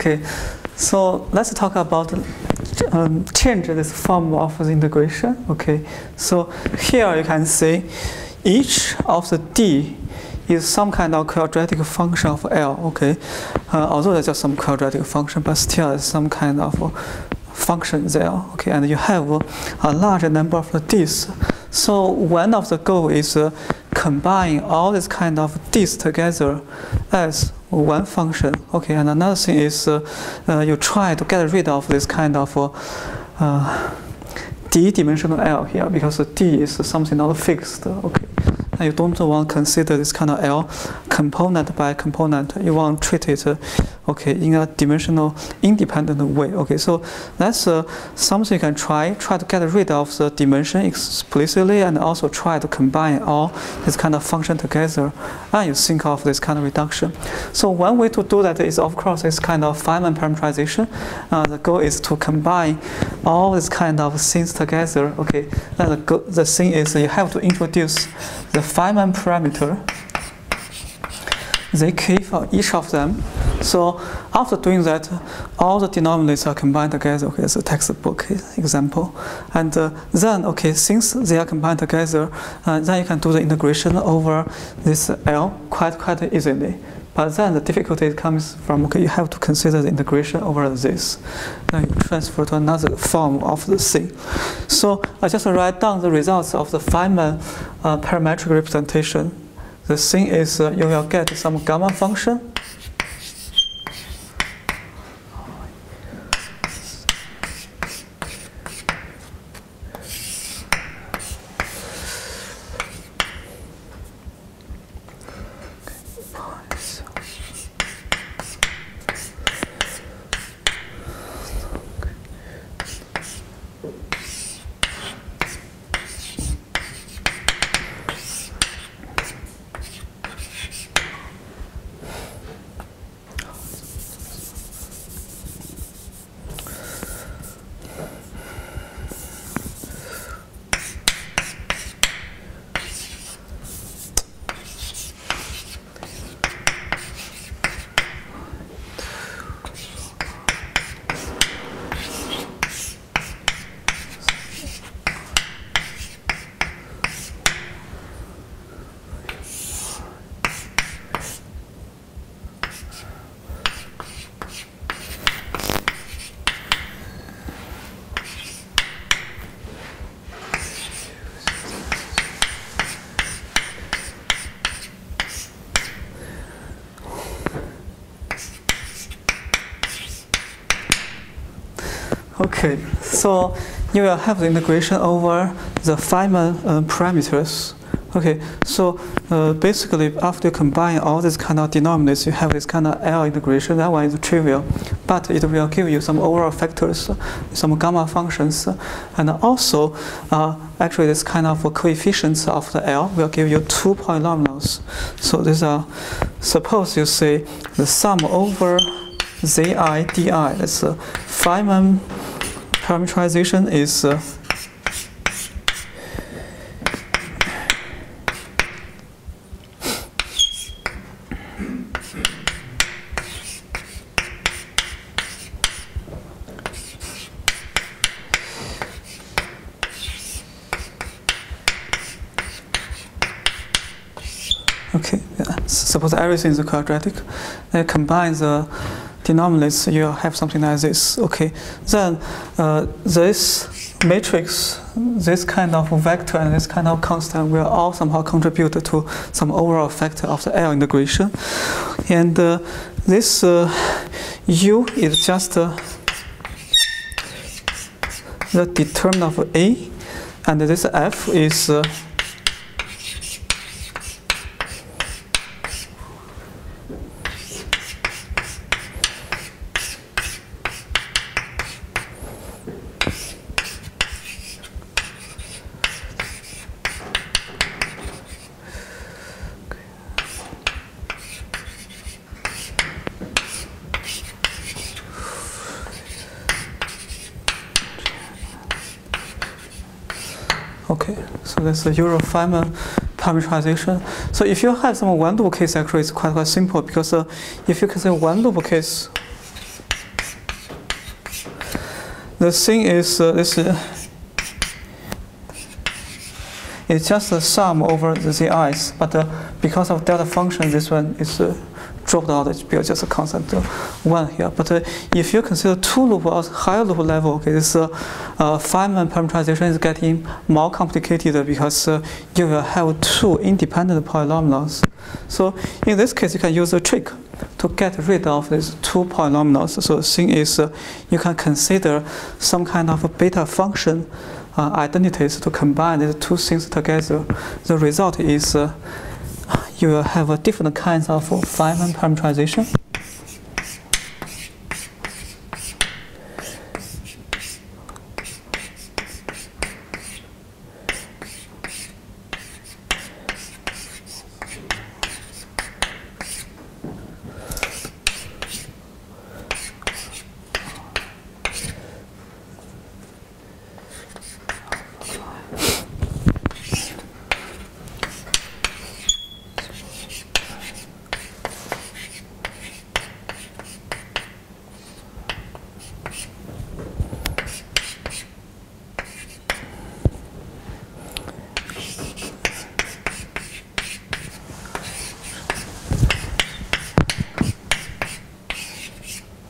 okay, so let's talk about um, change this form of the integration. Okay, so here you can see each of the d is some kind of quadratic function of L. Okay, uh, although there's just some quadratic function, but still it's some kind of function there. Okay, and you have a large number of these. So one of the goal is uh, combine all this kind of these together as one function. Okay, and another thing is uh, uh, you try to get rid of this kind of uh, d-dimensional L here because d is something not fixed. Okay and you don't want to consider this kind of L component by component. You want to treat it, okay, in a dimensional independent way. Okay, so that's uh, something you can try. Try to get rid of the dimension explicitly, and also try to combine all this kind of function together, and you think of this kind of reduction. So one way to do that is, of course, this kind of Feynman parameterization. Uh, the goal is to combine all this kind of things together. Okay, and the, the thing is you have to introduce the Feynman parameter, zk for each of them. So after doing that, all the denominators are combined together. Okay, it's a textbook example. And uh, then, okay, since they are combined together, uh, then you can do the integration over this L quite quite easily. But then the difficulty comes from okay, you have to consider the integration over this. Then you transfer to another form of the thing. So I just write down the results of the Feynman uh, parametric representation. The thing is uh, you will get some gamma function Okay, so you will have the integration over the Feynman uh, parameters. Okay, so uh, basically after you combine all these kind of denominators, you have this kind of L integration. That one is trivial, but it will give you some overall factors, some gamma functions, and also uh, actually this kind of coefficients of the L will give you two polynomials. So these are, suppose you say the sum over zi di, that's a Feynman parameterization is uh, Okay, yeah. suppose everything is quadratic, then combine the denominators, you have something like this. Okay, then uh, this matrix, this kind of vector and this kind of constant will all somehow contribute to some overall factor of the L integration. And uh, this uh, U is just uh, the determinant of A, and this F is uh, Okay, the Euro-Feynman parameterization. So if you have some one loop case, actually it's quite quite simple because uh, if you consider one loop case, the thing is uh, this. Uh, it's just the sum over the, the i's, but uh, because of delta function, this one is uh, dropped out. It's just a constant uh, one here. But uh, if you consider two loop or higher loop level, okay, this uh, uh, Feynman parameterization is getting more complicated because uh, you will have two independent polynomials. So in this case, you can use a trick to get rid of these two polynomials. So the thing is, uh, you can consider some kind of a beta function uh, identities to combine these two things together. The result is uh, you will have a different kinds of Feynman parameterization.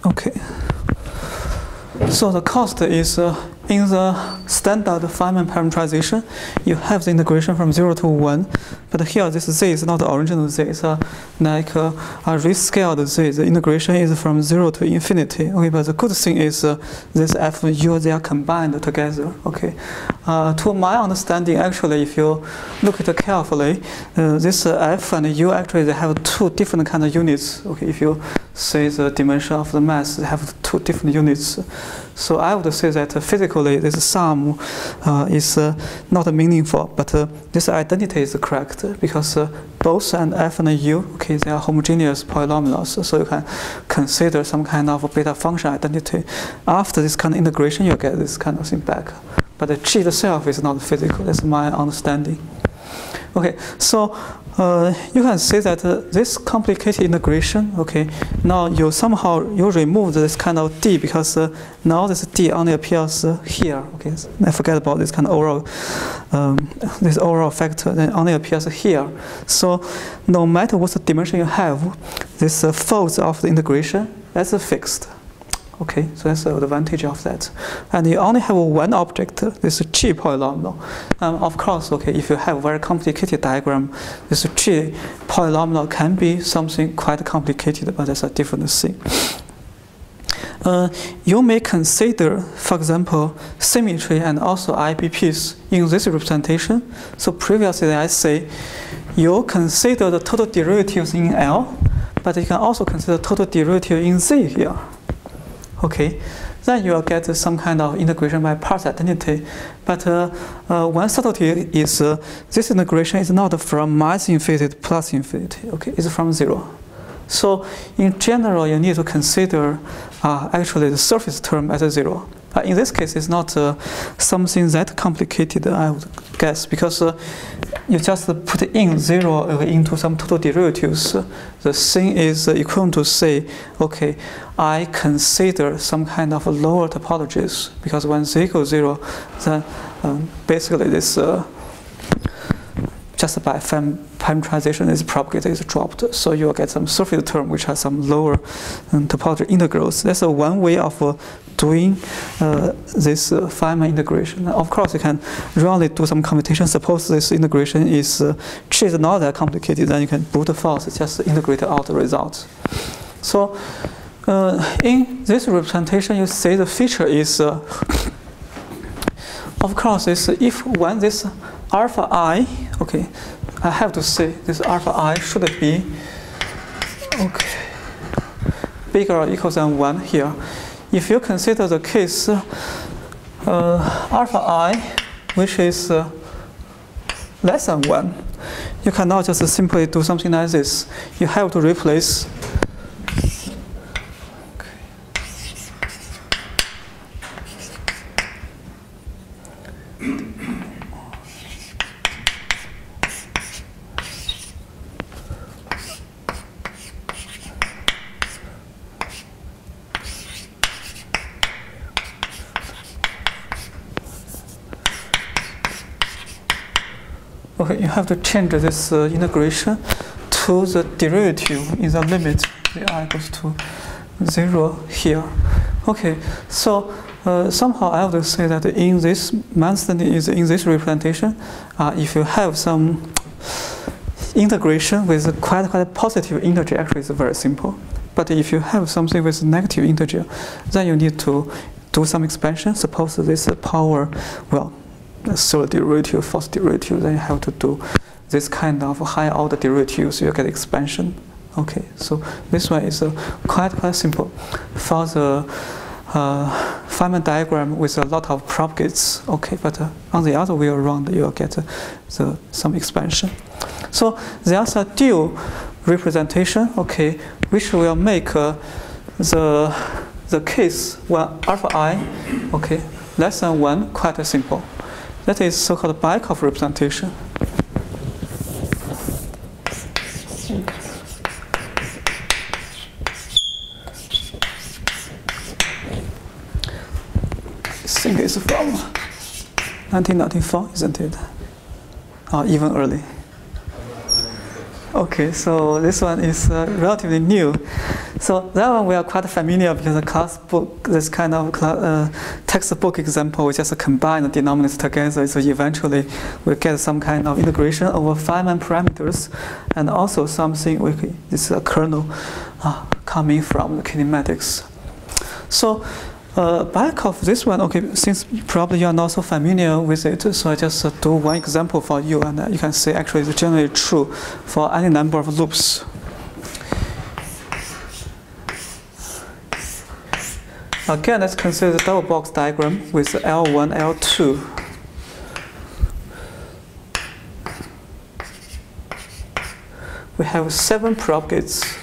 Okay. So the cost is uh, in the standard Feynman parameterization, you have the integration from 0 to 1. But here, this z is not the original z. It's uh, like uh, a rescaled z. The integration is from 0 to infinity. Okay, but the good thing is uh, this f and u, they are combined together. Okay. Uh, to my understanding, actually, if you look at it carefully, uh, this f and u actually they have two different kind of units. Okay, if you say the dimension of the mass, they have two different units. So I would say that physically this sum uh, is uh, not meaningful, but uh, this identity is correct because uh, both and f and u, okay, they are homogeneous polynomials. So you can consider some kind of beta function identity. After this kind of integration, you get this kind of thing back. But the g itself is not physical. That's my understanding. Okay, so uh, you can say that uh, this complicated integration, okay, now you somehow you remove this kind of d because uh, now this d only appears uh, here. Okay, I forget about this kind of overall, um, this overall factor then only appears here. So no matter what the dimension you have, this uh, folds of the integration that's fixed. Okay, so that's the advantage of that. And you only have one object, this G polynomial. Um, of course, okay, if you have a very complicated diagram, this G polynomial can be something quite complicated, but that's a different thing. Uh, you may consider, for example, symmetry and also IBPs in this representation. So previously I say you consider the total derivatives in L, but you can also consider total derivative in Z here. Okay, then you will get some kind of integration by parts identity. But uh, uh, one subtlety is uh, this integration is not from minus infinity to plus infinity. Okay, it's from zero. So in general, you need to consider uh, actually the surface term as a zero. In this case, it's not uh, something that complicated, I would guess, because uh, you just put in zero into some total derivatives. The thing is equivalent to say, okay, I consider some kind of lower topologies, because when z equals zero, then um, basically this uh, just by parameterization is propagator is dropped. So you'll get some surface term which has some lower um, topology integrals. That's a one way of uh, doing uh, this uh, Feynman integration. Of course, you can really do some computation. Suppose this integration is uh, is not that complicated, then you can brute force just integrate out the results. So uh, in this representation, you see the feature is, uh, of course, is if when this alpha i, okay, I have to say this alpha i should be, okay, bigger or equal than 1 here. If you consider the case uh, alpha i, which is uh, less than 1, you cannot just simply do something like this. You have to replace have to change this uh, integration to the derivative in the limit the i goes to zero here. Okay, so uh, somehow I have to say that in this Manston is in this representation, uh, if you have some integration with quite quite positive integer, actually it's very simple. But if you have something with negative integer, then you need to do some expansion. Suppose this power, well, third derivative, fourth derivative, then you have to do this kind of high order derivatives, you get expansion. Okay, so this one is uh, quite quite simple. For the uh, Feynman diagram with a lot of propagates, okay, but uh, on the other way around, you'll get uh, the, some expansion. So there's a dual representation, okay, which will make uh, the, the case when alpha i, okay, less than 1 quite simple. That is so-called Baikov representation. Think it's from 1994, isn't it? Or even early. Okay, so this one is uh, relatively new. So that one we are quite familiar because the class book, this kind of uh, textbook example, we just combine the denominators together. So eventually we get some kind of integration over Feynman parameters, and also something we this a kernel uh, coming from the kinematics. So uh, Baikov this one, okay, since probably you are not so familiar with it, so I just uh, do one example for you, and uh, you can see actually it's generally true for any number of loops. Again, let's consider the double box diagram with L1, L2. We have seven propagates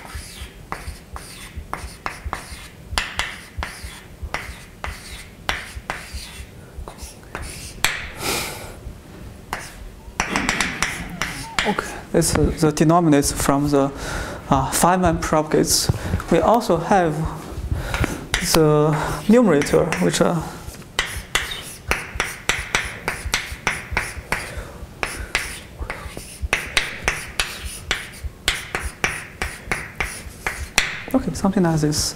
is the denominators from the uh, Feynman propagates. We also have the numerator, which are okay, something like this.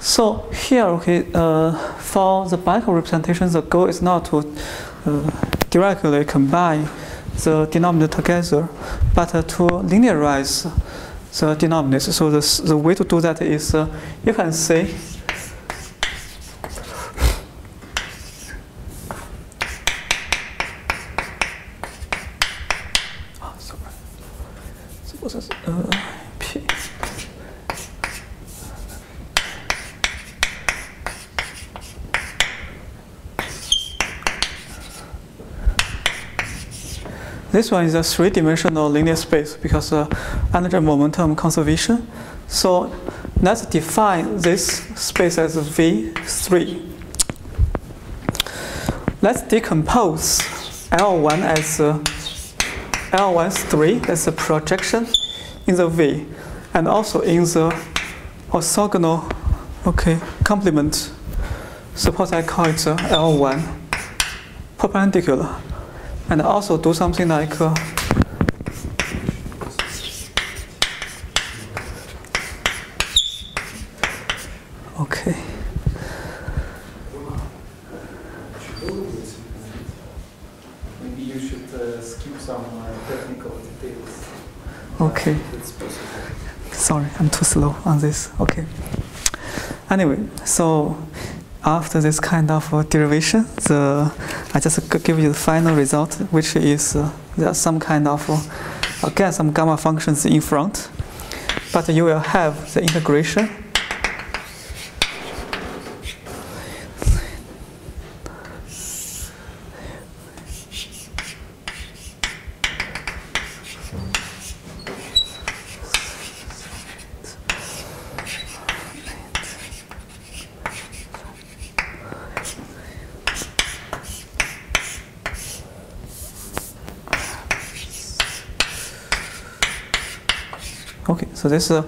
So here, okay, uh, for the Baikov representation, the goal is not to uh, directly combine the denominator together, but uh, to linearize the denominators. So the, the way to do that is uh, you can say oh, sorry. Suppose uh, P. This one is a three-dimensional linear space because uh, energy momentum conservation. So let's define this space as V3. Let's decompose L1 as uh, L1 is 3, that's a projection in the V, and also in the orthogonal okay, complement. Suppose I call it uh, L1 perpendicular and also do something like uh, okay. Maybe you should uh, skip some uh, technical details. okay. Sorry i'm too slow on this. Okay. Anyway so after this kind of uh, derivation, the, I just give you the final result, which is uh, there are some kind of, uh, again, some gamma functions in front, but you will have the integration. Okay, so this is a,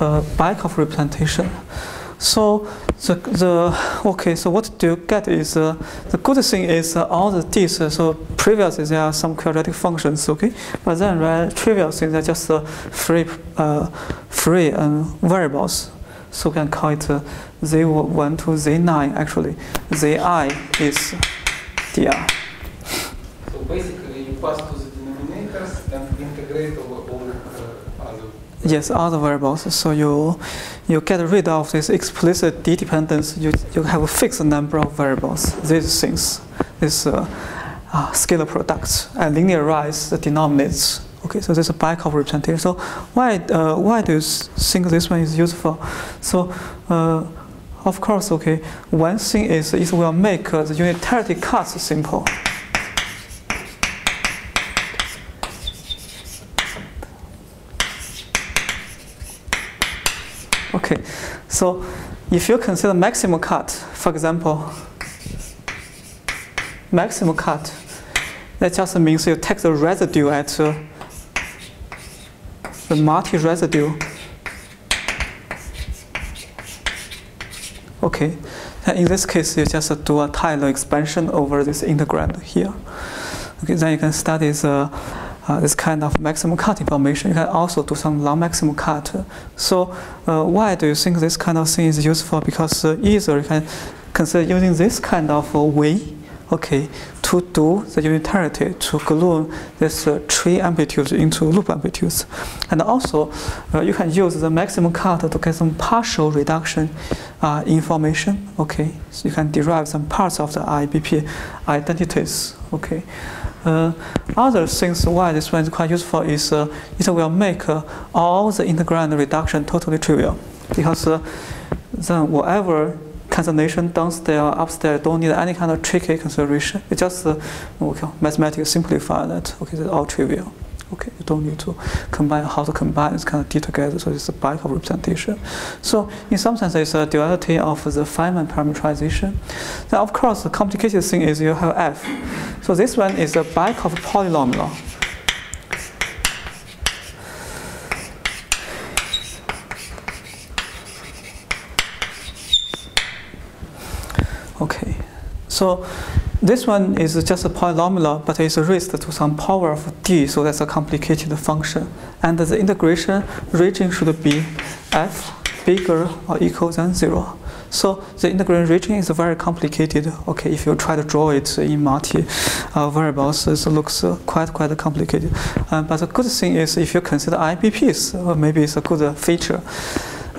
a Baikov representation. So the, the okay so what do you get is uh, the good thing is uh, all the d's uh, so previously there are some quadratic functions okay? But then right trivial things are just uh, free uh, free um, variables. So we can call it uh, z1 to z9 actually. Zi is dr So basically you pass to yes other variables. So you you get rid of this explicit d dependence. You, you have a fixed number of variables. These things this uh, uh, scalar products and linearize the denominators okay so this is a Baikov representation. So why uh, why do you think this one is useful? So uh, of course okay one thing is it will make uh, the unitarity cuts simple Okay, so if you consider maximum cut, for example, maximum cut, that just means you take the residue at uh, the multi-residue. Okay, and in this case, you just do a Taylor expansion over this integrand here. Okay, then you can study the, uh, this kind of maximum cut information. You can also do some long maximum cut. So uh, why do you think this kind of thing is useful? Because uh, either you can consider using this kind of uh, way, okay, to do the unitarity to glue this uh, tree amplitude into loop amplitudes, and also you can use the maximum cut to get some partial reduction information. Okay, so you can derive some parts of the IBP identities. Okay. Uh, other things why this one is quite useful is uh, it will make uh, all the integrand reduction totally trivial because uh, then whatever cancellation downstairs or upstairs don't need any kind of tricky consideration. It just uh, okay, mathematically simplify that. Okay, it's all trivial. Okay, you don't need to combine how to combine this kind of D together. So it's a Baikov representation. So in some sense, it's a duality of the Feynman parameterization. Now, of course, the complicated thing is you have F. So this one is a Baikov polynomial. Okay, so this one is just a polynomial, but it's a raised to some power of d, so that's a complicated function. And the integration region should be f bigger or equal than zero. So the integration region is very complicated. Okay, if you try to draw it in multi uh, variables, it looks uh, quite quite complicated. Uh, but the good thing is, if you consider IBPs, uh, maybe it's a good feature.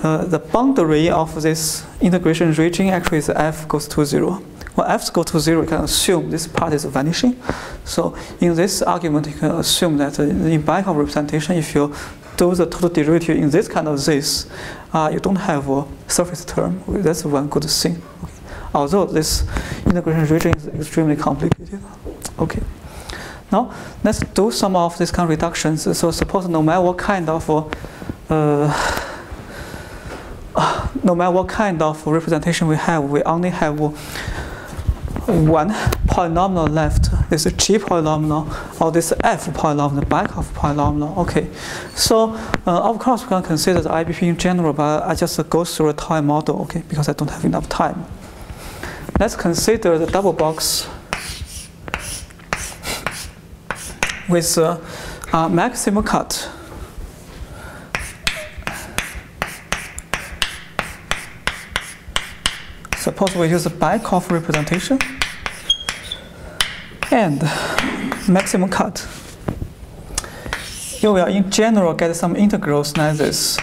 Uh, the boundary of this integration region actually is f goes to zero. When f goes to zero, you can assume this part is vanishing. So in this argument, you can assume that uh, in Baikov representation, if you do the total derivative in this kind of this, uh, you don't have a surface term. That's one good thing. Okay. Although this integration region is extremely complicated. Okay. Now let's do some of these kind of reductions. So suppose no matter what kind of uh, no matter what kind of representation we have, we only have one polynomial left. This is G polynomial or this F polynomial, Baikov polynomial. Okay, so uh, of course we can consider the IBP in general, but I just go through a time model, okay, because I don't have enough time. Let's consider the double box with uh, uh, maximum cut. Suppose we use a Baikov representation and maximum cut. You will in general get some integrals like this.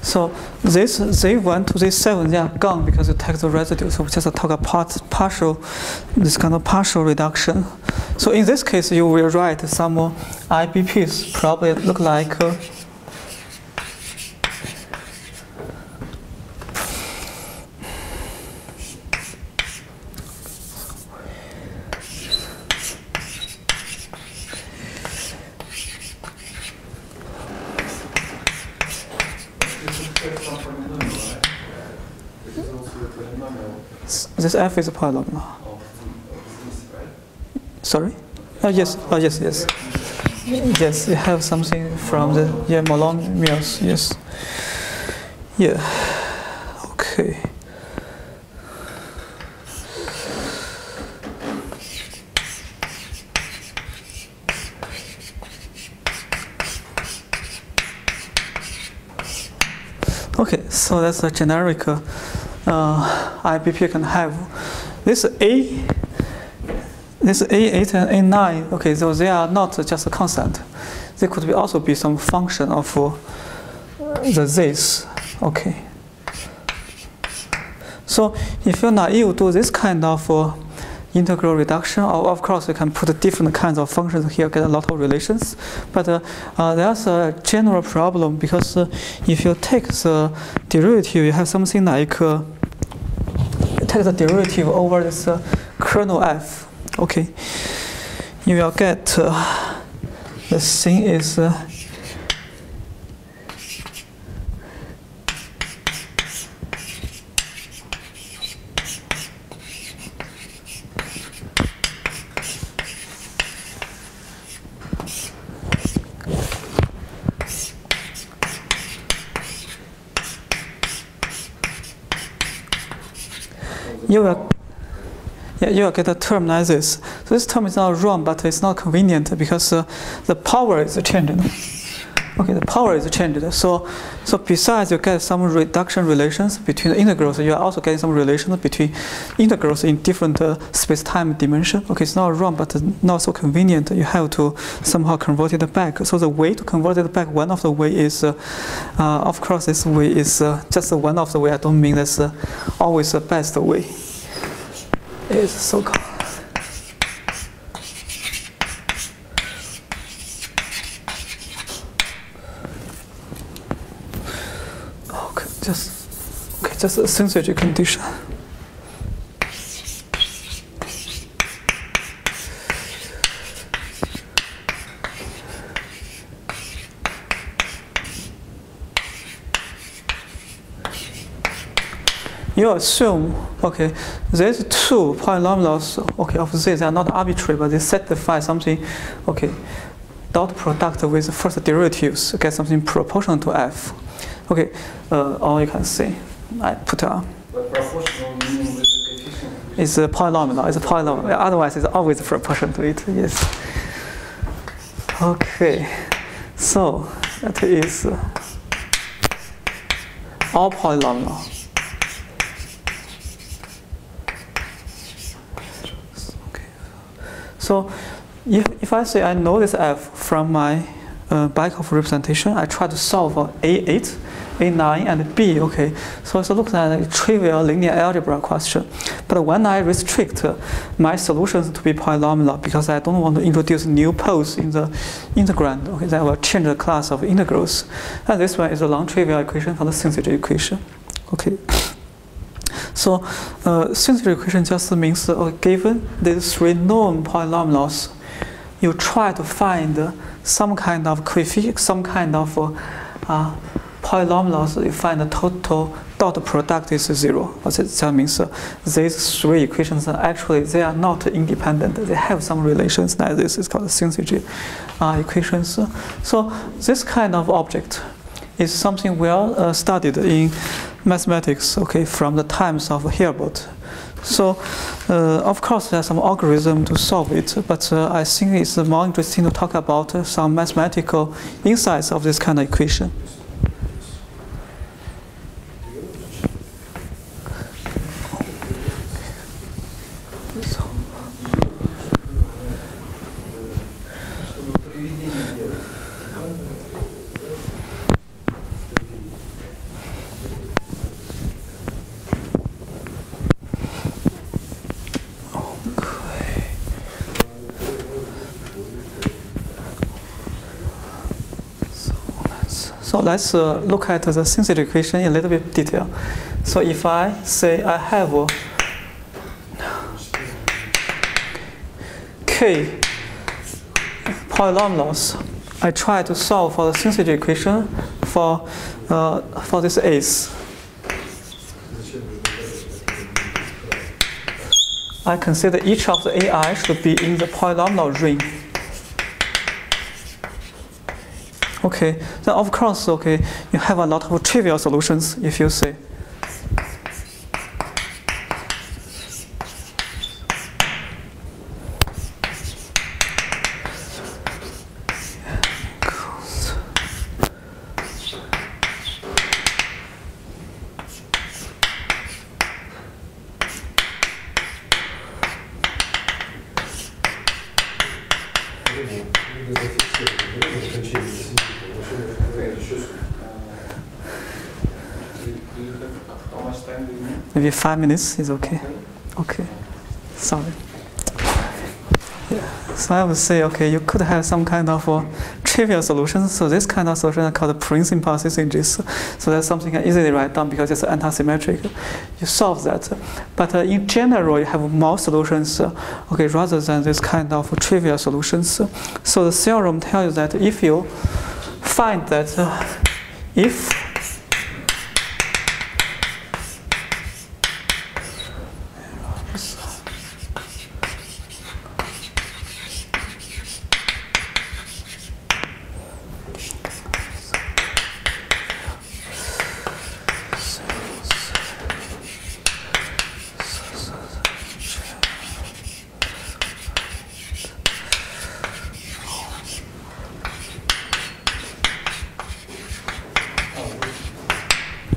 So this Z1 to Z7 they are gone because you take the residue. So we just talk about partial, this kind of partial reduction. So in this case, you will write some IBPs probably look like. Uh, This F is a polynomial. Sorry? Oh, yes. Oh, yes, yes. Yes, you have something from the yeah Malone Mills. Yes. Yeah. Okay. Okay, so that's a generic uh, IBP can have. This A, this A8 and A9, okay, so they are not just a constant. They could be also be some function of uh, the this, okay. So if you're naive to this kind of uh, integral reduction, of, course you can put different kinds of functions here, get a lot of relations. But uh, uh, there's a general problem because uh, if you take the derivative, you have something like uh, take the derivative over this uh, kernel f. Okay, you will get uh, the thing is. Yeah, you get a term like this. So this term is not wrong, but it's not convenient because uh, the power is changed. Okay, the power is changed. So, so besides you get some reduction relations between the integrals, you are also getting some relations between integrals in different uh, space-time dimension. Okay, it's not wrong, but not so convenient. You have to somehow convert it back. So the way to convert it back, one of the way is, uh, uh, of course, this way is uh, just one of the way. I don't mean that's uh, always the best way. It's so called. Okay, just okay, just a syzygy condition. You assume, okay, these two polynomials, okay, of Z, they are not arbitrary, but they satisfy something, okay, dot product with first derivatives, get something proportional to F. Okay, uh, all you can see, I put a. Coefficient. It's a polynomial, it's a polynomial, otherwise it's always proportional to it, yes. Okay, so that is all polynomial. So if, if I say I know this f from my uh, Baikov representation, I try to solve for A8, A9, and B, okay. So it looks like a trivial linear algebra question. But when I restrict my solutions to be polynomial because I don't want to introduce new poles in the integrand, okay, that will change the class of integrals. And this one is a non-trivial equation for the syzygy equation, okay. So uh, syzygy equation just means uh, given these three known polynomials, you try to find some kind of coefficient, some kind of uh, polynomials, you find the total dot product is zero. That means uh, these three equations are actually they are not independent. They have some relations. Like this It's called syzygy uh, equations. So this kind of object is something well uh, studied in mathematics, okay, from the times of Hilbert. So, uh, of course, there's some algorithm to solve it, but uh, I think it's more interesting to talk about some mathematical insights of this kind of equation. So let's uh, look at the syzygy equation in a little bit detail. So if I say I have k polynomials, I try to solve for the syzygy equation for uh, for this ace. I consider each of the AI should be in the polynomial ring. Okay, then of course, okay, you have a lot of trivial solutions if you say. Do you have how much time do you need? Maybe five minutes is okay. Okay, sorry. Yeah. So I would say, okay, you could have some kind of uh, trivial solution. So this kind of solution are called principal syzygies. So that's something you can easily write down because it's anti-symmetric. You solve that. But uh, in general, you have more solutions, uh, okay, rather than this kind of trivial solutions. So the theorem tells you that if you find that uh, if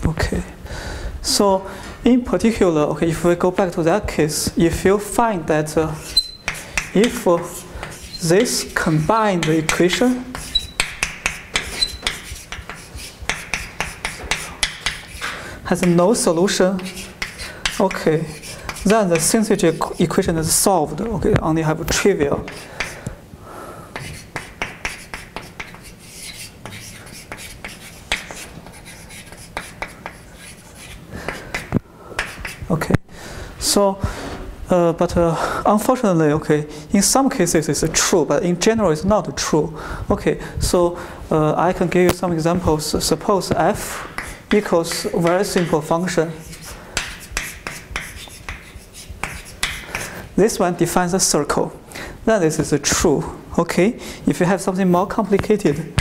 Okay. So in particular, okay, if we go back to that case, if you find that uh, if uh, this combined equation has no solution, okay, then the equ- equation is solved. Okay, only have a trivial. Okay, so, uh, but uh, unfortunately, okay, in some cases it's true, but in general it's not true. Okay, so uh, I can give you some examples. Suppose f equals very simple function. This one defines a circle. Then this is true. Okay, if you have something more complicated,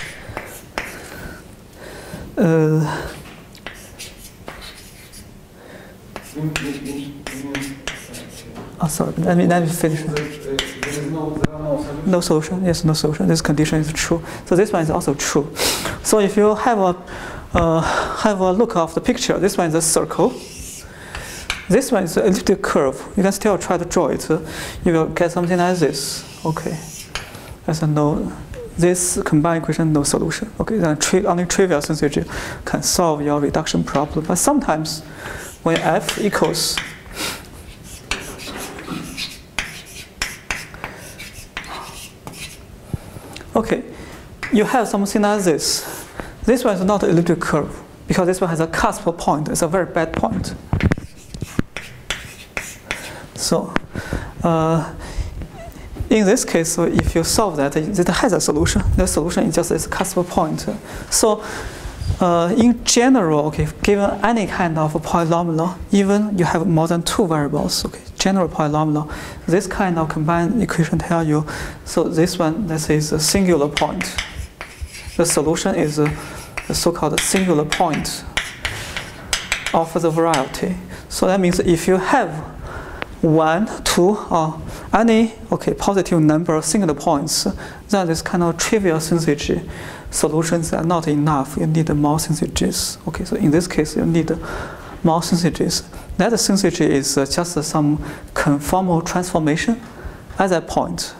uh, In, in, in, in, oh, sorry, let me, let me finish. uh, no. No solution. Yes, no solution. This condition is true. So this one is also true. So if you have a uh, have a look of the picture, this one is a circle. This one is an elliptic curve. You can still try to draw it. You will get something like this. Okay. That's a no. This combined equation no solution. Okay. Then tri- only trivial syzygy can solve your reduction problem. But sometimes, when f equals Okay, you have something like this. This one is not an elliptic curve because this one has a cusp point. It's a very bad point. So, uh, in this case, if you solve that, it has a solution. The solution is just this cusp point. So, uh, in general, okay, given any kind of polynomial, even you have more than two variables, okay, general polynomial, this kind of combined equation tell you, so this one, this is a singular point. The solution is a, the so-called singular point of the variety. So that means if you have one, two, or any okay positive number of singular points, then this kind of trivial syzygy solutions are not enough. You need more syzygies. Okay, so in this case, you need more syzygies. That syzygy is uh, just some conformal transformation at that point.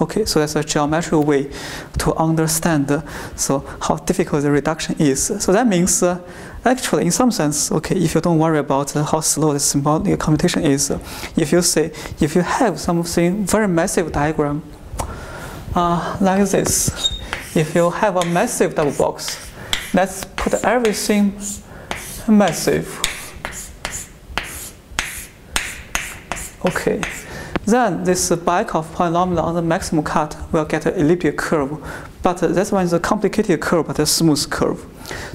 Okay, so that's a geometrical way to understand uh, so how difficult the reduction is. So that means uh, actually in some sense, okay, if you don't worry about uh, how slow the symbolic computation is, uh, if you say if you have something very massive diagram uh, like this, if you have a massive double box, let's put everything massive. Okay, then this Baikov polynomial on the maximum cut will get an elliptic curve, but uh, that one is a complicated curve, but a smooth curve.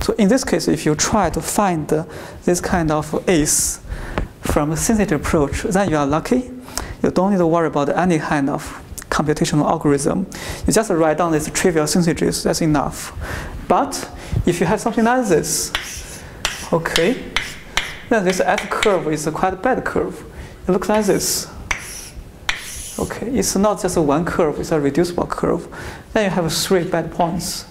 So in this case, if you try to find uh, this kind of ace from a syzygy approach, then you are lucky. you don't need to worry about any kind of computational algorithm. You just write down these trivial syzygies, that's enough. But if you have something like this, okay, then this F curve is a quite bad curve. It looks like this. Okay, it's not just a one curve, it's a reducible curve. Then you have three bad points.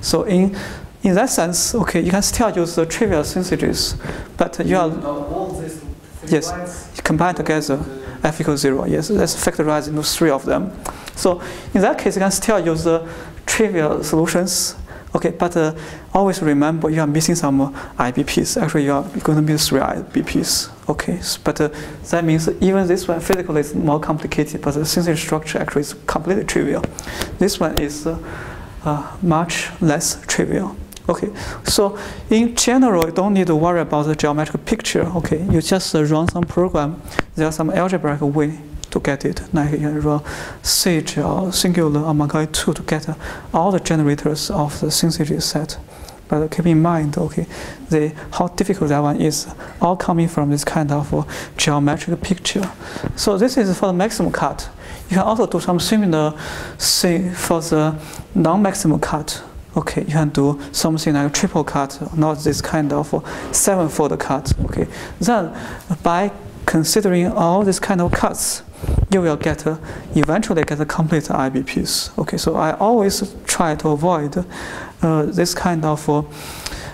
So in in that sense, okay, you can still use the trivial syzygies, but you are all these Yes. lines combined together. f equals zero. Yes, let's factorize into three of them. So in that case, you can still use the trivial solutions. Okay, but uh, always remember you are missing some uh, IBPs. Actually, you are going to miss three IBPs. Okay, but uh, that means even this one physically is more complicated, but the syzygies structure actually is completely trivial. This one is uh, uh, much less trivial. Okay, so in general, you don't need to worry about the geometric picture. Okay, you just uh, run some program. There's some algebraic way to get it. Like run Sage or Singular or Macaulay 2 to get uh, all the generators of the syzygies set. But keep in mind, okay, the how difficult that one is, all coming from this kind of uh, geometric picture. So this is for the maximum cut. You can also do some similar thing for the non-maximum cut. Okay, you can do something like triple cut, not this kind of seven-fold cut. Okay, then by considering all these kind of cuts, you will get uh, eventually get a complete IBPs. Okay, so I always try to avoid uh, this kind of uh,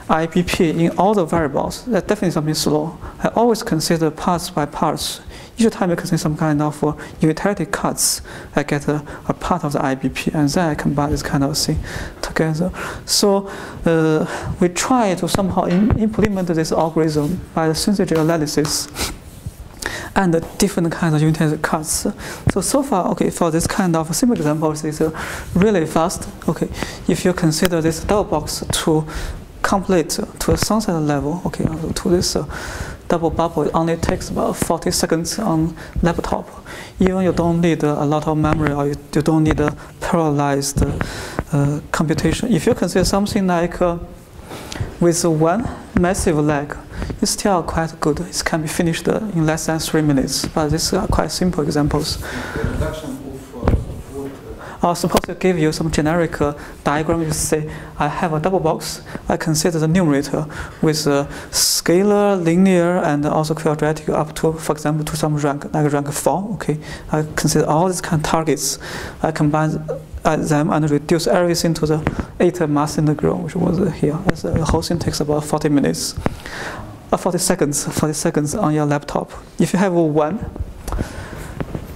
IBP in all the variables. That's definitely something slow. I always consider parts by parts. Each time I consider some kind of uh, unitarity cuts, I get a, a part of the IBP, and then I combine this kind of thing together. So uh, we try to somehow implement this algorithm by the syzygy analysis and the different kinds of unitary cuts. So so far, okay, for this kind of simple examples, it's really fast. Okay, if you consider this double box to complete to a sunset level, okay, uh, to this uh, double bubble, it only takes about 40 seconds on laptop. Even you don't need uh, a lot of memory or you, you don't need a parallelized uh, computation. If you consider something like uh, with one massive leg, it's still quite good. It can be finished uh, in less than three minutes. But these are quite simple examples. Or suppose I give you some generic uh, diagram. You say I have a double box. I consider the numerator with uh, scalar, linear, and also quadratic up to, for example, to some rank like rank four. Okay, I consider all these kind of targets. I combine them and reduce everything to the eight mass integral, which was uh, here. Uh, the whole thing takes about 40 minutes, uh, 40 seconds, 40 seconds on your laptop. If you have one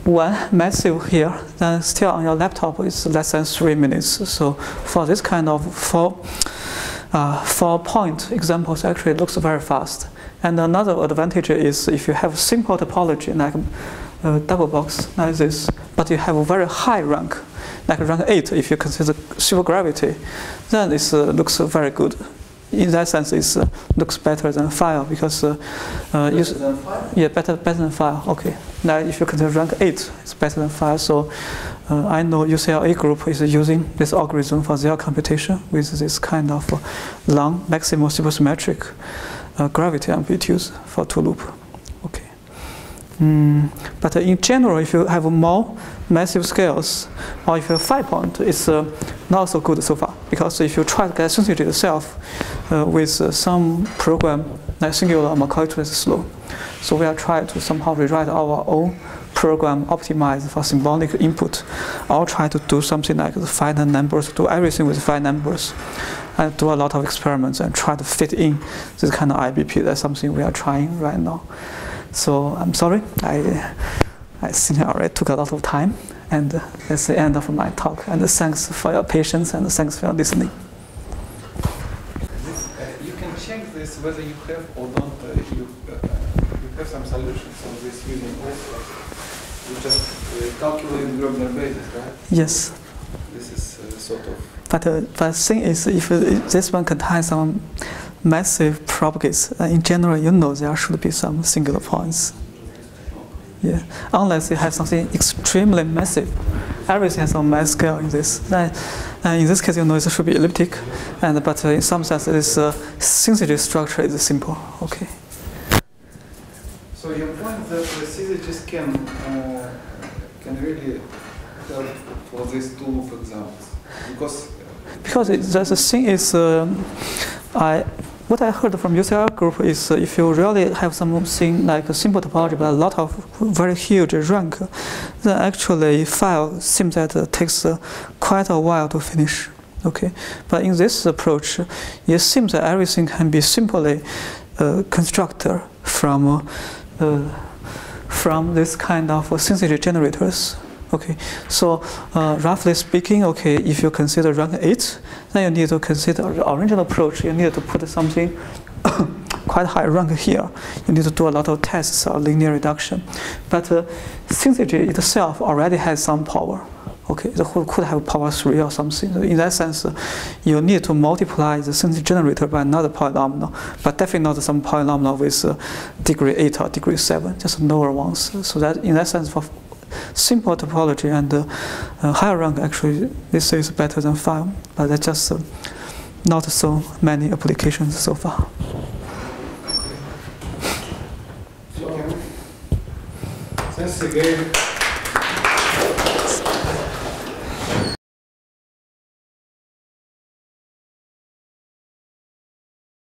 one massive here, then still on your laptop is less than three minutes. So for this kind of four, uh, four point examples, actually it looks very fast. And another advantage is if you have simple topology like a double box like this, but you have a very high rank, like rank 8 if you consider supergravity, then it uh, looks very good. In that sense, it uh, looks better than FIRE because uh, uh, better than five? yeah, better better than FIRE. Okay. Now, if you consider rank eight, it's better than FIRE. So, uh, I know UCLA group is using this algorithm for their computation with this kind of uh, long maximal supersymmetric uh, gravity amplitudes for two loop. Mm, but in general, if you have more massive scales, or if you have five point, it's uh, not so good so far. Because if you try to get syzygies itself uh, with uh, some program like Singular Macaulay, it's slow. So we are trying to somehow rewrite our own program optimized for symbolic input, or try to do something like the finite numbers, do everything with finite numbers, and do a lot of experiments and try to fit in this kind of IBP. That's something we are trying right now. So I'm sorry, I, I think I already took a lot of time, and uh, that's the end of my talk. And thanks for your patience and thanks for your listening. This, uh, you can check this whether you have or don't. Uh, you, uh, you have some solutions on this using also. You just uh, calculate Gröbner basis, right? Yes. This is uh, sort of. But uh, but the thing is, if, uh, if this one contains some massive propagates, uh, in general, you know there should be some singular points. Yeah, unless you have something extremely massive, everything has some mass scale in this. Then, uh, in this case, you know it should be elliptic, and but uh, in some sense, this uh, syzygies structure is simple. Okay. So your point that the syzygies can uh, can really help for these two loop examples because because it, the, the thing is, um, I what I heard from UCL group is uh, if you really have something like a simple topology but a lot of very huge rank, then actually FIRE seems that uh, takes uh, quite a while to finish. Okay, but in this approach, it seems that everything can be simply uh, constructed from uh, from this kind of syzygy generators. Okay, so uh, roughly speaking, okay, if you consider rank 8, then you need to consider the original approach. You need to put something quite high rank here. You need to do a lot of tests of linear reduction. But uh, syzygy itself already has some power. Okay, it could have power 3 or something. In that sense, uh, you need to multiply the syzygy generator by another polynomial, but definitely not some polynomial with uh, degree 8 or degree 7, just lower ones. So that in that sense, for simple topology and uh, uh, higher rank, actually, this is better than FIRE, but that's just uh, not so many applications so far. So, thanks again.